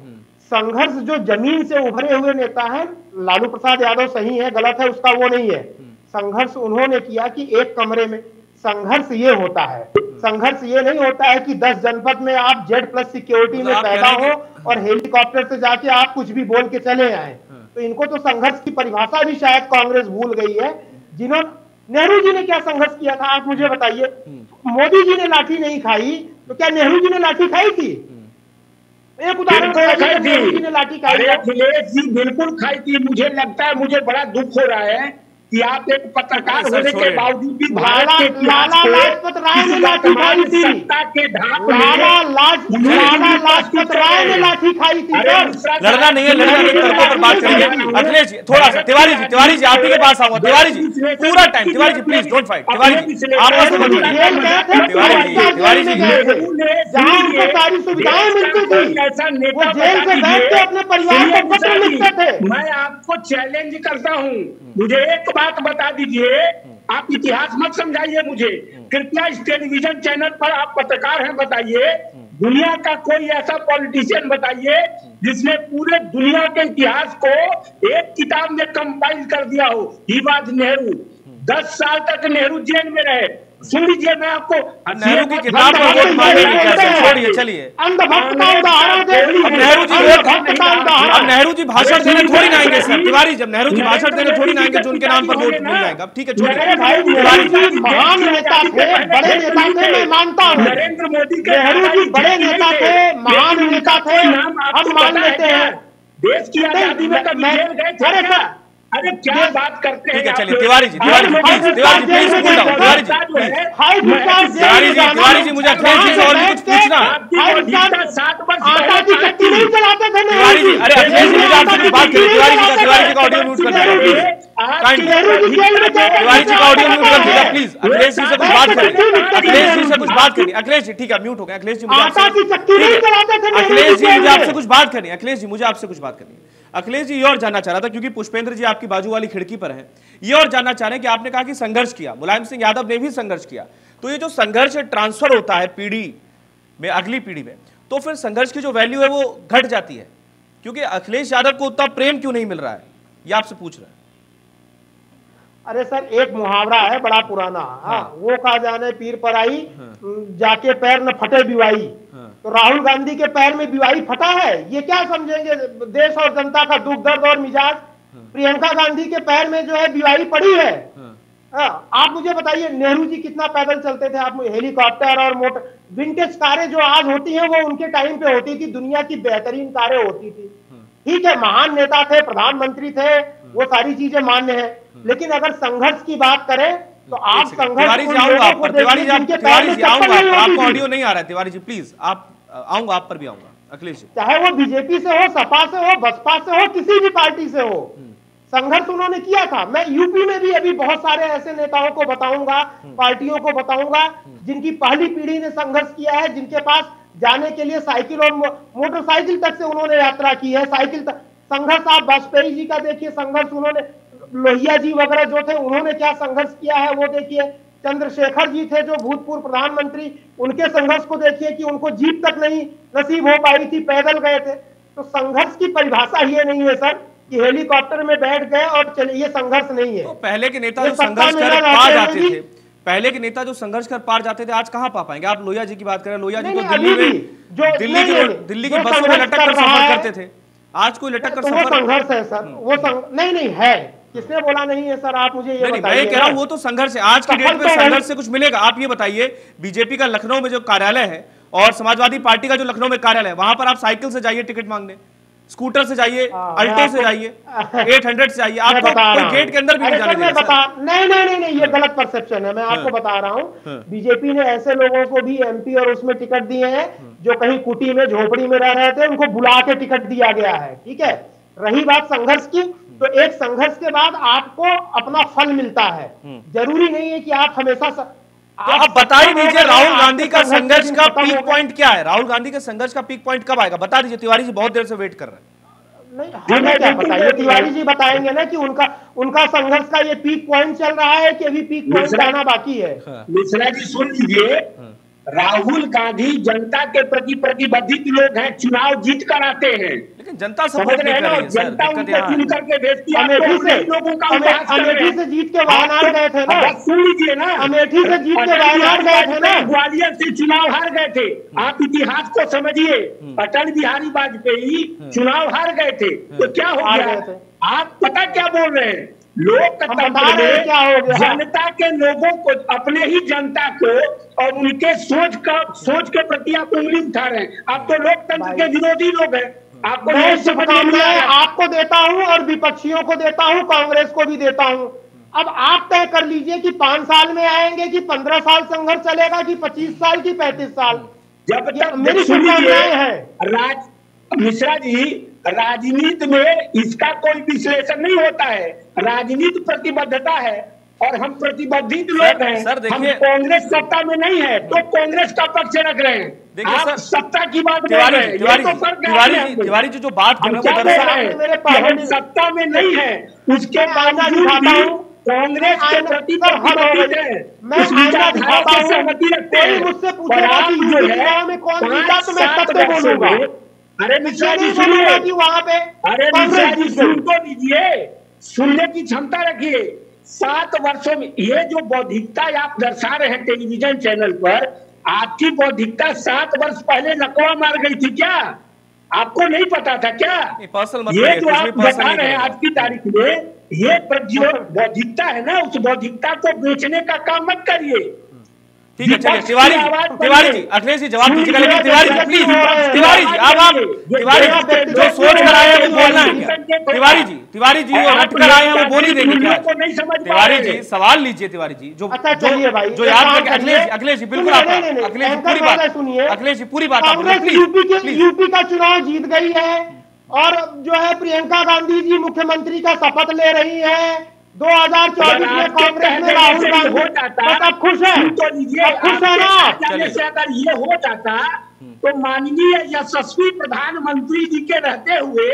Speaker 5: संघर्ष जो ज़मीन से उभरे हुए नेता है लालू प्रसाद यादव सही है गलत है उसका वो नहीं है। संघर्ष उन्होंने किया कि एक कमरे में संघर्ष ये होता है। संघर्ष ये नहीं होता है कि दस जनपद में आप जेड प्लस सिक्योरिटी में पैदा हो और हेलीकॉप्टर से जाके आप कुछ भी बोल के चले आए। तो इनको तो संघर्ष की परिभाषा भी शायद कांग्रेस भूल गई है। जिन्होंने नेहरू जी ने क्या संघर्ष किया था? आप मुझे बताइए। मोदी जी ने लाठी नहीं खाई तो क्या नेहरू जी ने लाठी खाई थी? एक उदाहरण
Speaker 3: खाई थी।
Speaker 5: ने लाठी खाई
Speaker 3: अखिलेश जी बिल्कुल खाई थी। मुझे लगता है मुझे बड़ा दुख हो रहा है कि आप एक पत्रकार होने के बावजूद भी
Speaker 5: लाला-
Speaker 3: भारत के
Speaker 5: लाला लाजपत राय ने लाठी खाई थी। लाला लाला लाजपत राय ने लाठी खाई थी।
Speaker 1: लड़ना नहीं है लड़ना नहीं है तर्कों पर बात करेंगे अखिलेश जी थोड़ा सा तिवारी जी तिवारी जी आप ही के पास आऊँगा तिवारी जी पूरा time Tiwari ji please don't fight Tiwari ji आपस में मत
Speaker 5: जेल
Speaker 1: लड़िए तिवारी जी तिवारी जी।
Speaker 5: जहाँ उनको सारी सुविधाएँ मिलती थी वो जेल से बैठ के अपने परिवार को पत्र लिखते थे।
Speaker 3: मैं आपको चैलेंज करता हूँ। मुझे एक बात बता दीजिए। आप इतिहास मत समझाइए मुझे। कृपया इस टेलीविज़न चैनल पर आप पत्रकार हैं बताइए। दुनिया का कोई ऐसा पॉलिटिशियन बताइए जिसने पूरे दुनिया के इतिहास को एक किताब में कंपाइल कर दिया हो। ही नेहरू। दस साल तक नेहरू जेल में रहे। सुन लीजिए मैं आपको।
Speaker 1: नेहरू की किताब पर वोट मांगने की कैसे छोड़िए चलिए।
Speaker 5: अंधभक्त का उदाहरण
Speaker 1: अब नेहरू जी अब नेहरू जी भाषण देने थोड़ी ना आएँगे सर। तिवारी जब नेहरू जी भाषण देने थोड़ी ना आएँगे जो उनके नाम पर वोट मिल जाएगा ठीक है छोड़िए।
Speaker 5: महान नेता थे बड़े नेता थे मैं मानता हूँ।
Speaker 3: नरेंद्र मोदी के
Speaker 5: नेहरू जी बड़े नेता थे महान नेता थे हम मान लेते हैं।
Speaker 3: देश की आज़ादी में कभी
Speaker 5: मैं-
Speaker 3: जेल गए थे
Speaker 5: अरे सर,
Speaker 3: अरे क्या बात करते हैं
Speaker 1: ठीक है चलिए Tiwari ji Tiwari ji please Tiwari ji please cool down Tiwari ji. Please Tiwari ji Tiwari ji मुझे अखिलेश जी से और भी कुछ पूछना। तिवारी जी अरे अखिलेश जी मुझे आपसे कुछ बात करिए तिवारी जी का तिवारी जी का ऑडियो म्यूट कर दीजिए प्लीज़ तिवारी जी का ऑडियो म्यूट कर दीजिए प्लीज़ अखिलेश जी से कुछ बात करिए। अखिलेश जी से कुछ बात करिए। अखिलेश जी ठीक है म्यूट हो गए अखिलेश जी मुझे है। अखिलेश जी मुझे आपसे कुछ बात करनी अखिलेश जी मुझे आपसे कुछ बात करनी है अखिलेश जी ये और जानना चाह रहा था क्योंकि पुष्पेंद्र जी आपकी बाजू वाली खिड़की पर हैं। ये और जानना चाह रहे हैं कि आपने कहा कि संघर्ष किया। मुलायम सिंह यादव ने भी संघर्ष किया। तो ये जो संघर्ष ट्रांसफ़र होता है पीढ़ी में अगली पीढ़ी में तो फिर संघर्ष की जो वैल्यू है वो घट जाती है। क्योंकि अखिलेश यादव को उतना प्रेम क्यों नहीं मिल रहा है? ये आपसे पूछ रहे हैं।
Speaker 5: अरे सर एक मुहावरा है बड़ा पुराना। हाँ वो कहा जाने पीर पर आई हाँ। जाके पैर न फटे बिवाई। तो राहुल गांधी के पैर में बिवाई फटा है ये क्या समझेंगे? देश और जनता का दुख दर्द और मिजाज। प्रियंका गांधी के पैर में जो है बिवाई पड़ी है। हाँ, आप मुझे बताइए नेहरू जी कितना पैदल चलते थे? आप हेलीकॉप्टर और मोटर विंटेज कारें जो आज होती हैं वो उनके टाइम पे होती थी दुनिया की बेहतरीन कारें होती थी। ठीक है महान नेता थे प्रधानमंत्री थे वो सारी चीज़ें मान्य है। लेकिन अगर संघर्ष की बात करें तो आप
Speaker 1: तिवारी जी आऊँगा पर तिवारी जी तिवारी जी आऊँगा। आपको ऑडियो नहीं आ रहा है तिवारी जी प्लीज़ आप आऊँगा आप पर भी आऊँगा अखिलेश जी।
Speaker 5: चाहे वो बीजेपी से हो सपा से हो बसपा से हो किसी भी पार्टी से हो संघर्ष उन्होंने किया था। मैं यूपी में भी अभी बहुत सारे ऐसे नेताओं को बताऊँगा पार्टियों को बताऊँगा जिनकी पहली पीढ़ी ने संघर्ष किया है जिनके पास जाने के लिए साइकिल और मोटरसाइकिल तक से उन्होंने यात्रा की है साइकिल तक संघर्ष आप वाजपेयी जी का देखिए संघर्ष उन्होंने लोहिया जी वगैरह जो थे उन्होंने क्या संघर्ष किया है वो देखिए। चंद्रशेखर जी थे जो भूतपूर्व प्रधानमंत्री उनके संघर्ष को देखिए कि उनको जीप तक नहीं नसीब हो पाई थी पैदल गए थे। तो संघर्ष की परिभाषा ये नहीं है सर कि हेलीकॉप्टर में बैठ गए और चले ये संघर्ष नहीं है।
Speaker 1: तो पहले के नेता जो संघर्ष कर पार जाते थे पहले के नेता जो संघर्ष कर पार जाते थे आज कहाँ पा पाएँगे? आप लोहिया जी की बात करें लोहिया जी को दिल्ली में
Speaker 5: जो-
Speaker 1: दिल्ली की दिल्ली की बसों में लटक
Speaker 5: कर
Speaker 1: कर सफ़र करते थे। आज कोई लटक कर
Speaker 5: तो
Speaker 1: सफ़र
Speaker 5: संघर्ष है सर वो नहीं नहीं है। किसने बोला नहीं है सर? आप मुझे ये
Speaker 1: नहीं नहीं मैं कह रहा हूँ वो तो संघर्ष है। आज की डेट में
Speaker 5: तो
Speaker 1: संघर्ष से कुछ मिलेगा। आप ये बताइए बीजेपी का लखनऊ में जो कार्यालय है और समाजवादी पार्टी का जो लखनऊ में कार्यालय है वहाँ पर आप साइकिल से जाइए टिकट मांगने स्कूटर से जाइए
Speaker 5: हाँ,
Speaker 1: अल्टो से जाइए एट हंड्रेड से जाइए। आपको कोई गेट के अंदर भी नहीं जाने
Speaker 5: बता नहीं नहीं नहीं नहीं ये गलत परसेप्शन है। मैं आपको बता रहा हूँ। बीजेपी ने ऐसे लोगों को भी एमपी और उसमें टिकट दिए हैं। जो कहीं कुटी में झोपड़ी में रह रहे थे उनको बुला के टिकट दिया गया है ठीक है? रही बात संघर्ष की तो एक संघर्ष के बाद आपको अपना फल मिलता है। ज़रूरी नहीं है कि आप हमेशा स...
Speaker 1: तो आप बता ही दीजिए राहुल गांधी का संघर्ष का पीक पॉइंट क्या है? राहुल गांधी के संघर्ष का पीक पॉइंट कब आएगा? बता दीजिए तिवारी जी बहुत देर से वेट कर रहे हैं।
Speaker 5: नहीं हमें क्या ये तिवारी जी बताएँगे ना कि उनका उनका संघर्ष का ये पीक पॉइंट चल रहा है कि अभी पीक पॉइंट आना बाकी है।
Speaker 3: मिश्रा जी सुन लीजिए राहुल गांधी जनता के प्रति प्रतिबद्धित लोग हैं चुनाव जीत कर आते हैं।
Speaker 1: लेकिन जनता
Speaker 3: समझ रहे हैं ना? जनता उनको चुन करके भेजती है।
Speaker 5: अमेठी से
Speaker 3: लोगों का
Speaker 5: अमेठी से जीत के वायनाड गए थे ना?
Speaker 3: सुन लीजिए ना।
Speaker 5: अमेठी से जीत के वायनाड गए थे ना?
Speaker 3: ग्वालियर से चुनाव हार गए थे। आप इतिहास को समझिए। अटल बिहारी वाजपेयी चुनाव हार गए थे। तो क्या हो गया? आप पता क्या बोल रहे हैं? लोकतंत्र में हो जनता के लोगों को अपने ही जनता को और उनके सोच का सोच के प्रति आप उंगली उठा रहे हैं। आप तो लोकतंत्र के विरोधी लोग हैं। आपको
Speaker 5: मैं शुभकामनाएँ आपको देता हूँ और विपक्षियों को देता हूँ कांग्रेस को भी देता हूँ। अब आप तय कर लीजिए कि पाँच साल में आएँगे कि पंद्रह साल संघर्ष चलेगा कि पच्चीस साल की पैंतीस साल?
Speaker 3: जब तक मेरी शुभकामनाएँ हैं। राज मिश्रा जी राजनीति में इसका कोई विश्लेषण नहीं होता है। राजनीति प्रतिबद्धता है और हम प्रतिबद्धित लोग हैं। सर हम कांग्रेस सत्ता में नहीं है तो कांग्रेस का पक्ष रख रहे हैं। आप सर, सत्ता की बात कर रहे हैं
Speaker 1: तिवारी तो तिवारी जी जो बात कर
Speaker 3: रहे हैं हम सत्ता में नहीं है। उसके बावजूद कांग्रेस के प्रति प्रतिबद्ध है। मैं सहमति रखते हैं। और आप जो है पाँच सात वर्षों में अरे मिश्रा जी सुनिए वहाँ पे अरे मिश्रा जी सुन तो दीजिए। सुनने की क्षमता रखिए। सात वर्षों में ये जो बौद्धिकता आप दर्शा रहे हैं टेलीविज़न चैनल पर आपकी बौद्धिकता सात वर्ष पहले नकवा मार गई थी क्या? आपको नहीं पता था क्या? ये जो आप बता रहे हैं आज की तारीख में ये जो बौद्धिकता है ना उस बौद्धिकता को बेचने का काम मत करिए।
Speaker 1: ठीक है चलिए तिवारी जी तिवारी जी अखिलेश जी जवाब दीजिएगा लेकिन तिवारी जी प्लीज़ तिवारी जी अब आप तिवारी जी जो सोच कर आए हैं वो बोलना है क्या? तिवारी जी तिवारी जी और हट कर आए हैं वो बोल ही देंगे क्या? तिवारी जी सवाल लीजिए तिवारी जी जो
Speaker 5: अच्छा
Speaker 1: जो याद रखे अखिलेश अखिलेश जी बिल्कुल आप अखिलेश जी पूरी बात सुनिए। अखिलेश जी पूरी बात
Speaker 5: यूपी यूपी का चुनाव जीत गई है और जो है प्रियंका गांधी जी मुख्यमंत्री का शपथ ले रही है। 2024 में कांग्रेस में राहुल गांधी हो जाता तो खुश है। तो खुश है ना।
Speaker 3: से अगर ये हो जाता तो माननीय यशस्वी प्रधानमंत्री जी के रहते हुए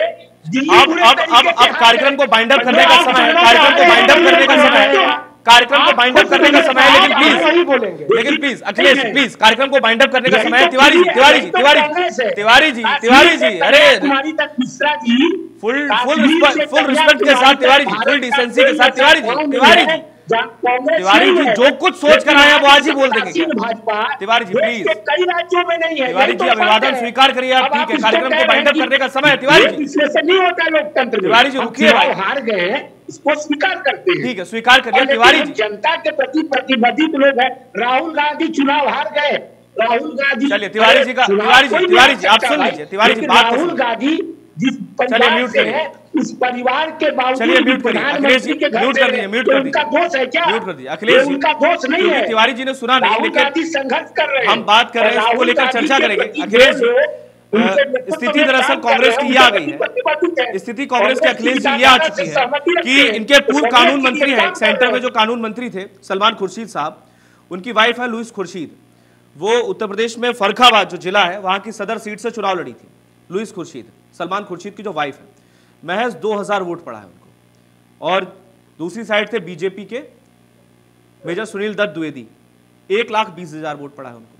Speaker 1: अब अब अब अब कार्यक्रम को बाइंड अप करने का समय कार्यक्रम को बाइंड अप करने का समय कार्यक्रम को बाइंड अप करने का समय लेकिन प्लीज़ लेकिन प्लीज़ अखिलेश प्लीज़ कार्यक्रम को बाइंड अप करने का समय तिवारी जी तिवारी जी तिवारी जी तिवारी जी तिवारी जी अरे।
Speaker 3: Mishra ji
Speaker 1: full full full respect के साथ तिवारी जी फुल डिसेंसी के साथ तिवारी जी तिवारी जी। तिवारी जी जो कुछ सोच कर आए वो आज ही बोल देंगे। तिवारी जी प्लीज़
Speaker 3: कई राज्यों में नहीं है
Speaker 1: तिवारी जी अभिवादन स्वीकार करिए आप ठीक है कार्यक्रम को बाइंड अप करने का समय तिवारी जी।
Speaker 3: नहीं होता लोकतंत्र
Speaker 1: तिवारी जी रुकिए
Speaker 3: हार गए इसको स्वीकार करते हैं।
Speaker 1: ठीक है स्वीकार करिए तिवारी जी।
Speaker 3: जनता के प्रति प्रतिबद्धित लोग हैं। राहुल गांधी चुनाव हार गए। राहुल गांधी
Speaker 1: चलिए तिवारी जी का तिवारी जी तिवारी जी आप सुन लीजिए तिवारी जी बात
Speaker 3: राहुल गांधी जिस परिवार से है उस परिवार के बावजूद
Speaker 1: म्यूट करिए। अखिलेश जी म्यूट कर दीजिए म्यूट कर
Speaker 3: उनका दोष है क्या?
Speaker 1: म्यूट कर दीजिए। अखिलेश जी
Speaker 3: उनका दोष नहीं है।
Speaker 1: तिवारी जी ने सुना नहीं
Speaker 3: लेकिन संघर्ष कर रहे हैं।
Speaker 1: हम बात कर रहे हैं इसको लेकर चर्चा करेंगे। अखिलेश जी स्थिति दरअसल कांग्रेस की ये आ गई है। स्थिति कांग्रेस के अखिलेश जी ये आ चुकी है कि इनके पूर्व कानून मंत्री हैं सेंटर में जो कानून मंत्री थे सलमान खुर्शीद साहब उनकी वाइफ है लुइस खुर्शीद। वो उत्तर प्रदेश में फरखाबाद जो जिला है वहाँ की सदर सीट से चुनाव लड़ी थी लुइस खुर्शीद सलमान खुर्शीद की जो वाइफ है। महज 2000 वोट पड़ा है उनको। और दूसरी साइड थे बीजेपी के मेजर सुनील दत्त द्विवेदी। एक लाख बीस हज़ार वोट पड़ा है उनको।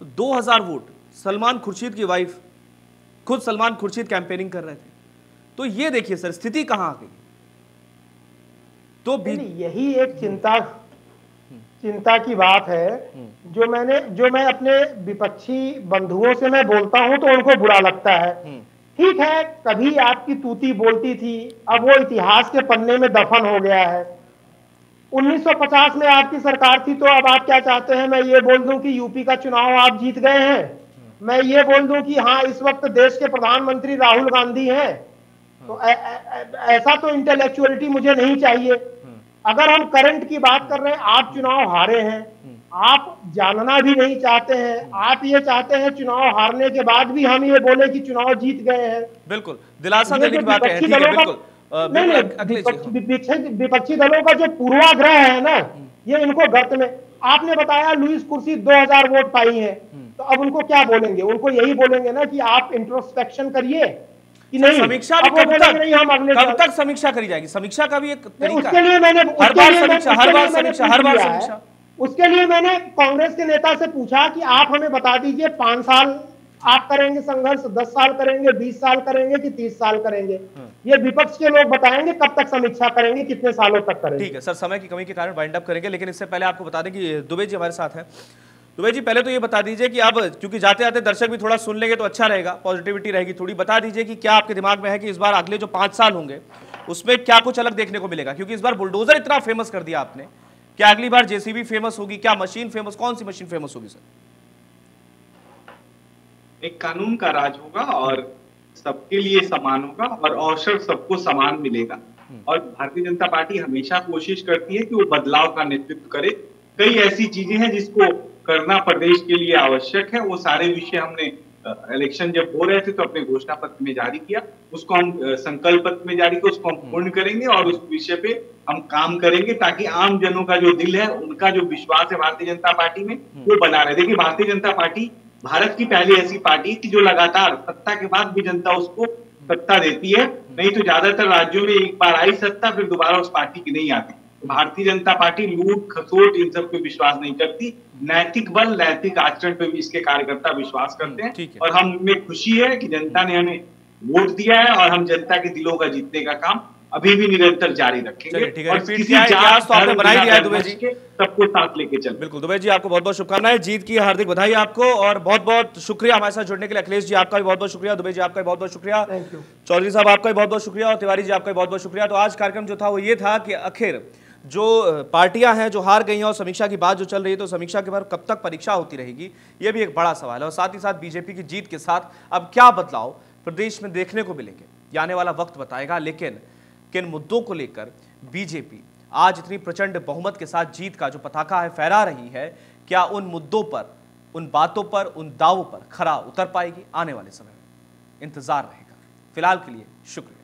Speaker 1: तो दो हज़ार वोट सलमान खुर्शीद की वाइफ खुद सलमान खुर्शीद कैंपेनिंग कर रहे थे। तो ये देखिए सर, स्थिति कहाँ आ गई?
Speaker 5: तो भी यही एक चिंता चिंता की बात है। जो मैंने जो मैं अपने विपक्षी बंधुओं से मैं बोलता हूँ तो उनको बुरा लगता है। ठीक है, कभी आपकी तूती बोलती थी, अब वो इतिहास के पन्ने में दफन हो गया है। 1950 में आपकी सरकार थी तो अब आप क्या चाहते हैं? मैं ये बोल दूँ कि यूपी का चुनाव आप जीत गए हैं। मैं ये बोल दूँ कि हाँ इस वक्त देश के प्रधानमंत्री राहुल गांधी हैं। तो ऐ, ऐ, ऐसा तो इंटेलेक्चुअलिटी मुझे नहीं चाहिए। अगर हम करंट की बात कर रहे हैं आप चुनाव हारे हैं। आप जानना भी नहीं चाहते हैं। आप ये चाहते हैं चुनाव हारने के बाद भी हम ये बोले कि चुनाव जीत गए हैं।
Speaker 1: बिल्कुल दिलासा देने की बात है। ठीक है बिल्कुल।
Speaker 5: विपक्षी दलों का जो पूर्वाग्रह है ना ये इनको गर्त में। आपने बताया लुइस कुर्सी 2000 वोट पाई है। तो अब उनको क्या बोलेंगे? उनको यही बोलेंगे ना कि आप इंट्रोस्पेक्शन करिए
Speaker 1: कि नहीं। समीक्षा भी कब तक नहीं हम अगले कब तक समीक्षा करी जाएगी? समीक्षा का भी एक तरीका
Speaker 5: उसके लिए मैंने
Speaker 1: हर बार समीक्षा हर बार समीक्षा हर बार समीक्षा।
Speaker 5: उसके लिए मैंने कांग्रेस के नेता से पूछा कि आप हमें बता दीजिए पाँच साल आप करेंगे संघर्ष दस साल करेंगे बीस साल करेंगे कि तीस साल करेंगे? हाँ। ये विपक्ष के लोग बताएँगे कब तक समीक्षा करेंगे कितने सालों तक करेंगे?
Speaker 1: ठीक है सर समय की कमी के कारण वाइंड अप करेंगे लेकिन इससे पहले आपको बता दें कि दुबे जी हमारे साथ हैं। दुबे जी पहले तो ये बता दीजिए कि अब क्योंकि जाते जाते दर्शक भी थोड़ा सुन लेंगे तो अच्छा रहेगा पॉजिटिविटी रहेगी थोड़ी। बता दीजिए कि क्या आपके दिमाग में है कि इस बार अगले जो पाँच साल होंगे उसमें क्या कुछ अलग देखने को मिलेगा? क्योंकि इस बार बुलडोजर इतना फ़ेमस कर दिया आपने क्या अगली बार जेसीबी फ़ेमस होगी क्या मशीन फ़ेमस कौन सी मशीन फ़ेमस होगी सर
Speaker 2: एक कानून का राज होगा और सबके लिए समान होगा और अवसर सबको समान मिलेगा। और भारतीय जनता पार्टी हमेशा कोशिश करती है कि वो बदलाव का नेतृत्व करे। कई ऐसी चीज़ें हैं जिसको करना प्रदेश के लिए आवश्यक है। वो सारे विषय हमने इलेक्शन जब हो रहे थे तो अपने घोषणा पत्र में जारी किया। उसको हम संकल्प पत्र में जारी किया उसको हम पूर्ण करेंगे और उस विषय पे हम काम करेंगे ताकि आम जनों का जो दिल है उनका जो विश्वास है भारतीय जनता पार्टी में वो बना रहे। देखिए भारतीय जनता पार्टी भारत की पहली ऐसी पार्टी की जो लगातार सत्ता के बाद भी जनता उसको सत्ता देती है। नहीं तो ज़्यादातर राज्यों में एक बार आई सत्ता फिर दोबारा उस पार्टी की नहीं आती। भारतीय जनता पार्टी लूट खसोट इन सब पे विश्वास नहीं करती। नैतिक बल नैतिक आचरण पे भी इसके कार्यकर्ता विश्वास करते हैं। है। और हमें खुशी है कि जनता ने हमें वोट दिया है और हम जनता के दिलों का जीतने का काम अभी भी निरंतर जारी रखेंगे। और किसी
Speaker 1: तो आपने बनाई दिया है दुबे जी।
Speaker 2: सबको साथ लेके चल
Speaker 1: बिल्कुल दुबे जी आपको बहुत बहुत शुभकामनाएँ। जीत की हार्दिक बधाई आपको और बहुत बहुत शुक्रिया हमारे साथ जुड़ने के लिए। अखिलेश जी आपका भी बहुत बहुत शुक्रिया दुबे जी आपका भी बहुत बहुत शुक्रिया चौधरी साहब आपका भी बहुत बहुत शुक्रिया और तिवारी जी आपका भी बहुत बहुत शुक्रिया। तो आज कार्यक्रम जो था वो ये था कि आखिर जो पार्टियाँ हैं, जो हार गई हैं और समीक्षा की बात जो चल रही है तो समीक्षा के बाद कब तक परीक्षा होती रहेगी, ये भी एक बड़ा सवाल है। और साथ ही साथ बीजेपी की जीत के साथ अब क्या बदलाव प्रदेश में देखने को मिलेंगे आने वाला वक्त बताएगा। लेकिन किन मुद्दों को लेकर बीजेपी आज इतनी प्रचंड बहुमत के साथ जीत का जो पताका है फहरा रही है, क्या उन मुद्दों पर, उन बातों पर, उन दावों पर खरा उतर पाएगी आने वाले समय में? इंतज़ार रहेगा। फ़िलहाल के लिए शुक्रिया।